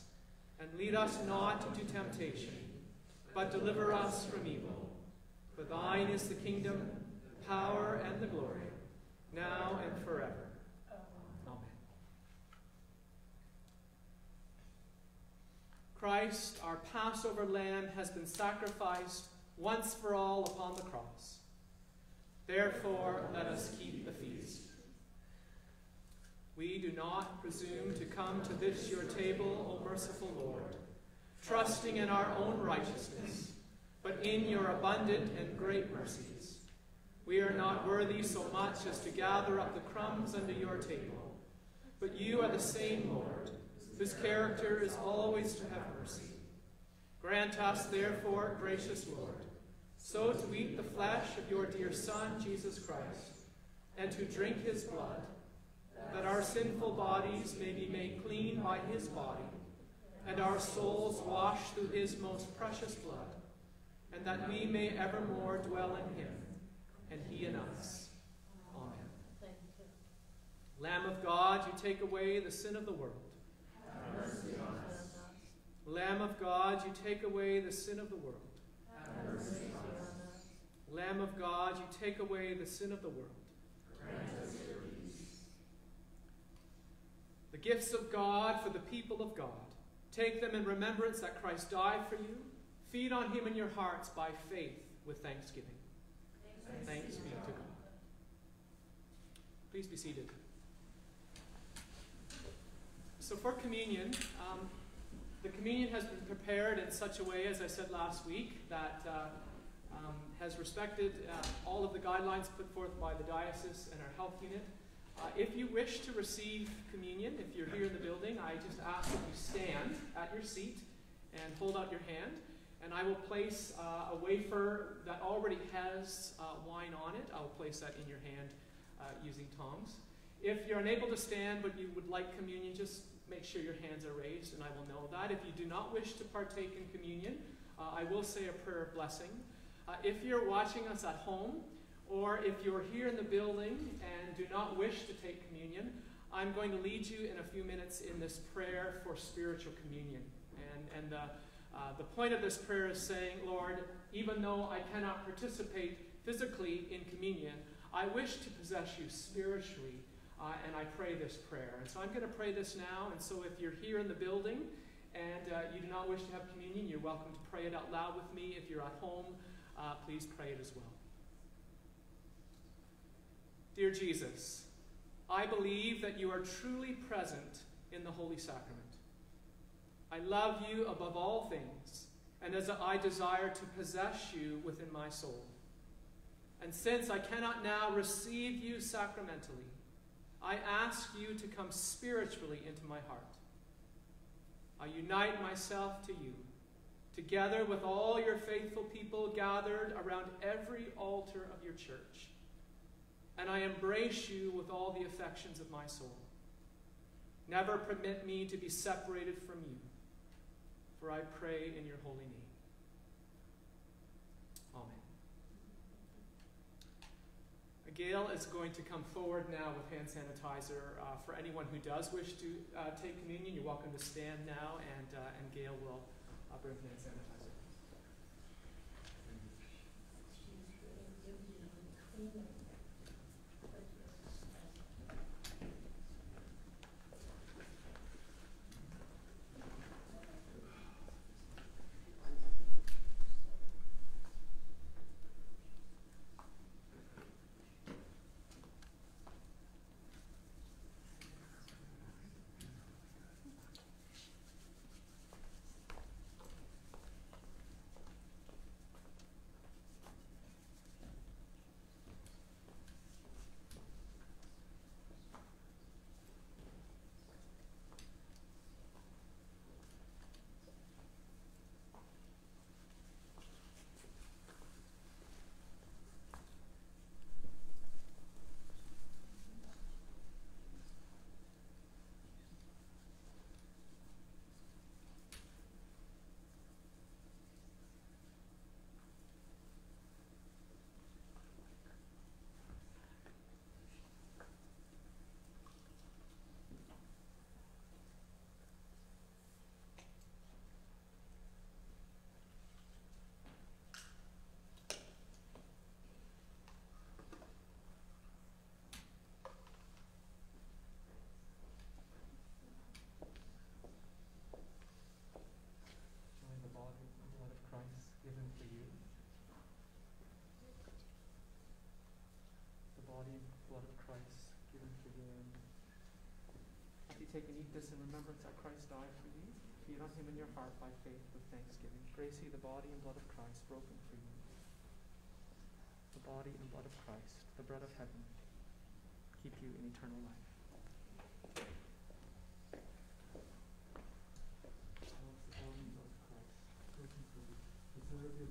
And lead us not into temptation, but deliver us from evil. For thine is the kingdom, the power, and the glory, now and forever. Amen. Christ, our Passover lamb, has been sacrificed once for all upon the cross. Therefore, let us keep the feast. We do not presume to come to this your table, O merciful Lord, trusting in our own righteousness, but in your abundant and great mercies. We are not worthy so much as to gather up the crumbs under your table, but you are the same Lord, whose character is always to have mercy. Grant us, therefore, gracious Lord, so to eat the flesh of your dear Son, Jesus Christ, and to drink his blood, that our sinful bodies may be made clean by his body, and our souls washed through his most precious blood, and that we may evermore dwell in him, and he in us. Amen. Lamb of God, you take away the sin of the world. Lamb of God, you take away the sin of the world. Lamb of God, you take away the sin of the world. The gifts of God for the people of God. Take them in remembrance that Christ died for you. Feed on him in your hearts by faith with thanksgiving. Thanks be to God. Please be seated. So, for communion, um, the communion has been prepared in such a way, as I said last week, that uh, um, has respected uh, all of the guidelines put forth by the diocese and our health unit. Uh, if you wish to receive communion, if you're here in the building, I just ask that you stand at your seat and hold out your hand. And I will place uh, a wafer that already has uh, wine on it. I'll place that in your hand uh, using tongs. If you're unable to stand but you would like communion, just make sure your hands are raised and I will know that. If you do not wish to partake in communion, uh, I will say a prayer of blessing. Uh, if you're watching us at home, or if you're here in the building and do not wish to take communion, I'm going to lead you in a few minutes in this prayer for spiritual communion. And, and the, uh, the point of this prayer is saying, Lord, even though I cannot participate physically in communion, I wish to possess you spiritually, uh, and I pray this prayer. And so I'm going to pray this now. And so if you're here in the building and uh, you do not wish to have communion, you're welcome to pray it out loud with me. If you're at home, uh, please pray it as well. Dear Jesus, I believe that you are truly present in the Holy Sacrament. I love you above all things, and as I desire to possess you within my soul. And since I cannot now receive you sacramentally, I ask you to come spiritually into my heart. I unite myself to you, together with all your faithful people gathered around every altar of your church. And I embrace you with all the affections of my soul. Never permit me to be separated from you, for I pray in your holy name. Amen. Gail is going to come forward now with hand sanitizer. Uh, for anyone who does wish to uh, take communion, you're welcome to stand now, and, uh, and Gail will uh, bring hand sanitizer. Your heart by faith with thanksgiving. Praise ye the body and blood of Christ broken for you. The body and blood of Christ, the bread of heaven, keep you in eternal life. Preserve your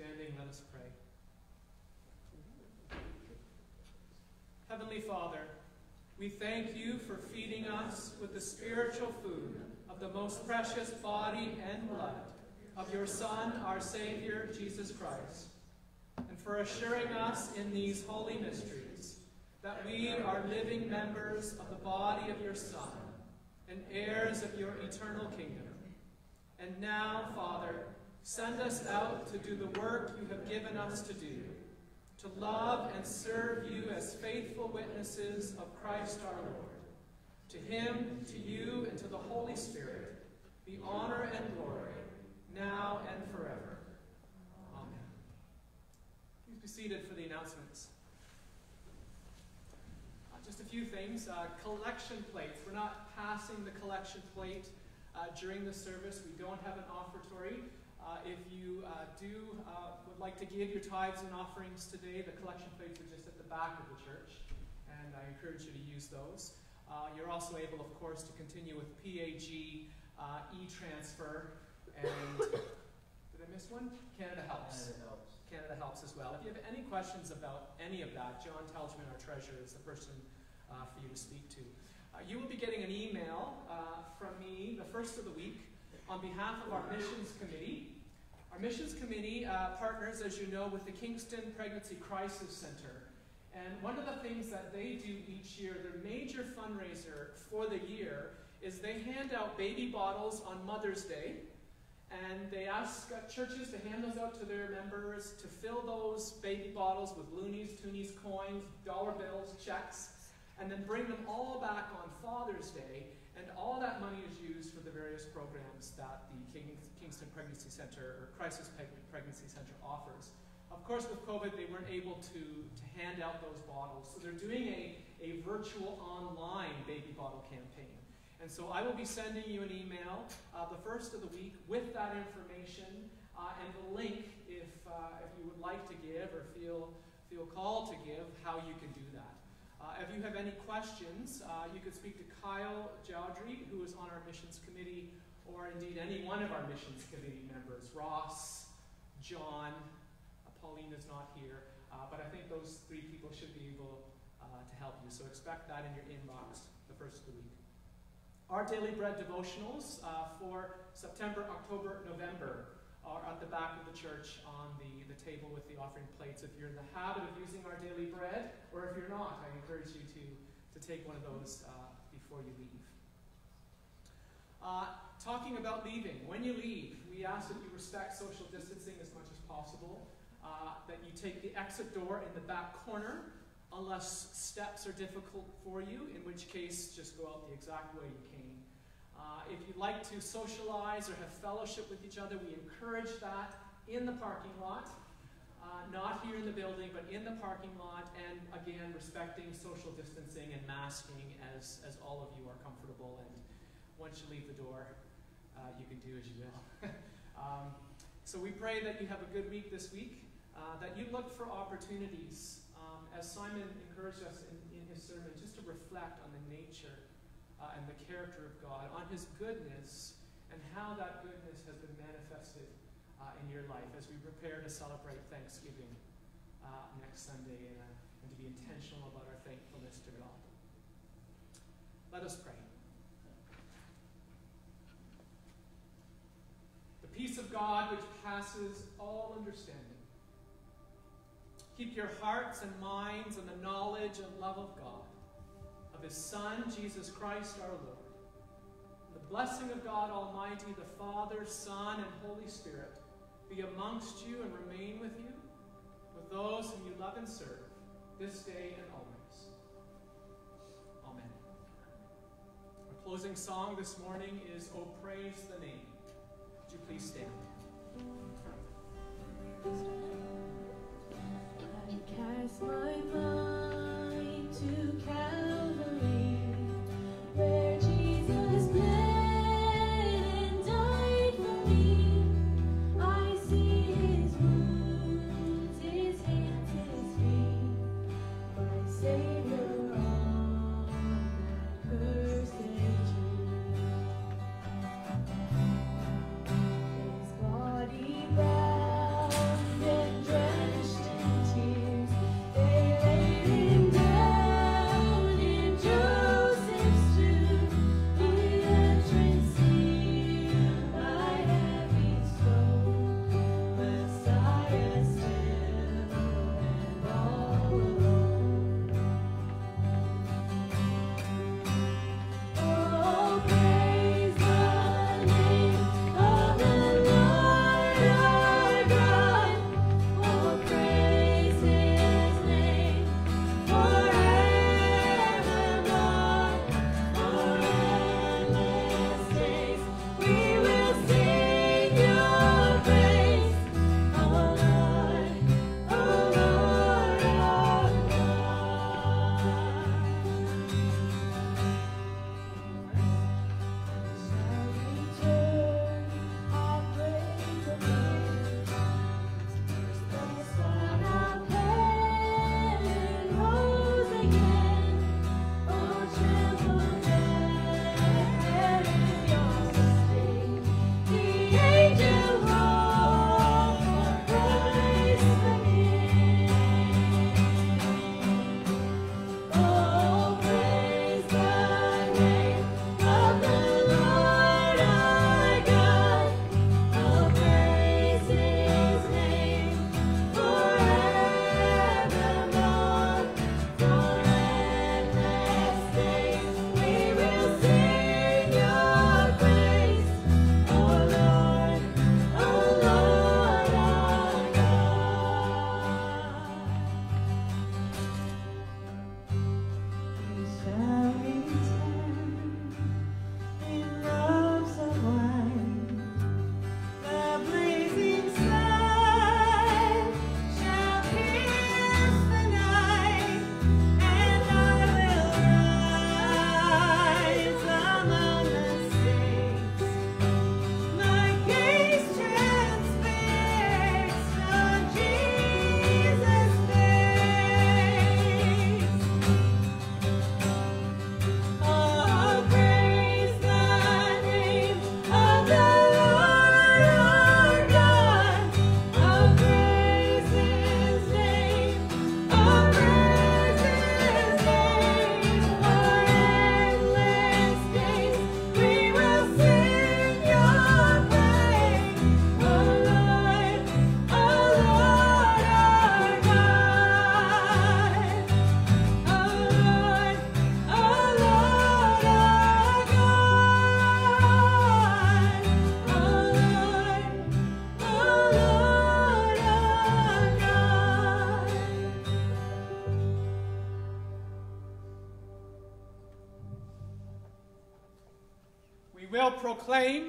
let us pray. Heavenly Father, we thank you for feeding us with the spiritual food of the most precious body and blood of your Son, our Savior, Jesus Christ, and for assuring us in these holy mysteries that we are living members of the body of your Son and heirs of your eternal kingdom. And now, Father, send us out to do the work you have given us to do to love and serve you as faithful witnesses of Christ our Lord. To him, to you, and to the Holy Spirit be honor and glory, now and forever. Amen. Please be seated for the announcements. Uh, just a few things. Uh, collection plates. We're not passing the collection plate uh, during the service. We don't have an offertory. Uh, if you uh, do uh, would like to give your tithes and offerings today, the collection plates are just at the back of the church, and I encourage you to use those. Uh, you're also able, of course, to continue with PAG uh, e-transfer, and did I miss one? Canada Helps. Canada helps. Canada Helps as well. If you have any questions about any of that, John Telchman, our treasurer, is the person uh, for you to speak to. Uh, you will be getting an email uh, from me the first of the week on behalf of our missions committee. Our missions committee uh, partners, as you know, with the Kingston Pregnancy Crisis Center. And one of the things that they do each year, their major fundraiser for the year, is they hand out baby bottles on Mother's Day. And they ask uh, churches to hand those out to their members to fill those baby bottles with loonies, toonies, coins, dollar bills, checks, and then bring them all back on Father's Day. And all that money is used for the various programs that the King, Kingston Pregnancy Center or Crisis Pregnancy Center offers. Of course, with COVID, they weren't able to, to hand out those bottles. So they're doing a, a virtual online baby bottle campaign. And so I will be sending you an email uh, the first of the week with that information uh, and the link if, uh, if you would like to give or feel, feel called to give, how you can do that. Uh, if you have any questions, uh, you could speak to Kyle Jowdry, who is on our missions committee, or indeed any one of our missions committee members, Ross, John, Pauline is not here, uh, but I think those three people should be able uh, to help you. So expect that in your inbox the first of the week. Our Daily Bread devotionals uh, for September, October, November are at the back of the church on the, the table with the offering plates. If you're in the habit of using our daily bread, or if you're not, I encourage you to, to take one of those uh, before you leave. Uh, talking about leaving, when you leave, we ask that you respect social distancing as much as possible, uh, that you take the exit door in the back corner, unless steps are difficult for you, in which case just go out the exact way you came. Uh, if you'd like to socialize or have fellowship with each other, we encourage that in the parking lot. Uh, not here in the building, but in the parking lot, and again, respecting social distancing and masking as, as all of you are comfortable. And once you leave the door, uh, you can do as you will. um, so we pray that you have a good week this week, uh, that you look for opportunities, um, as Simon encouraged us in, in his sermon, just to reflect on the nature uh, and the character of God, on His goodness, and how that goodness has been manifested uh, in your life as we prepare to celebrate Thanksgiving uh, next Sunday and, uh, and to be intentional about our thankfulness to God. Let us pray. The peace of God which passes all understanding. Keep your hearts and minds in the knowledge and love of God of his Son, Jesus Christ our Lord. The blessing of God Almighty, the Father, Son, and Holy Spirit be amongst you and remain with you, with those whom you love and serve, this day and always. Amen. Our closing song this morning is O Praise the Name. Please stand? I cast my mind to Calvary, will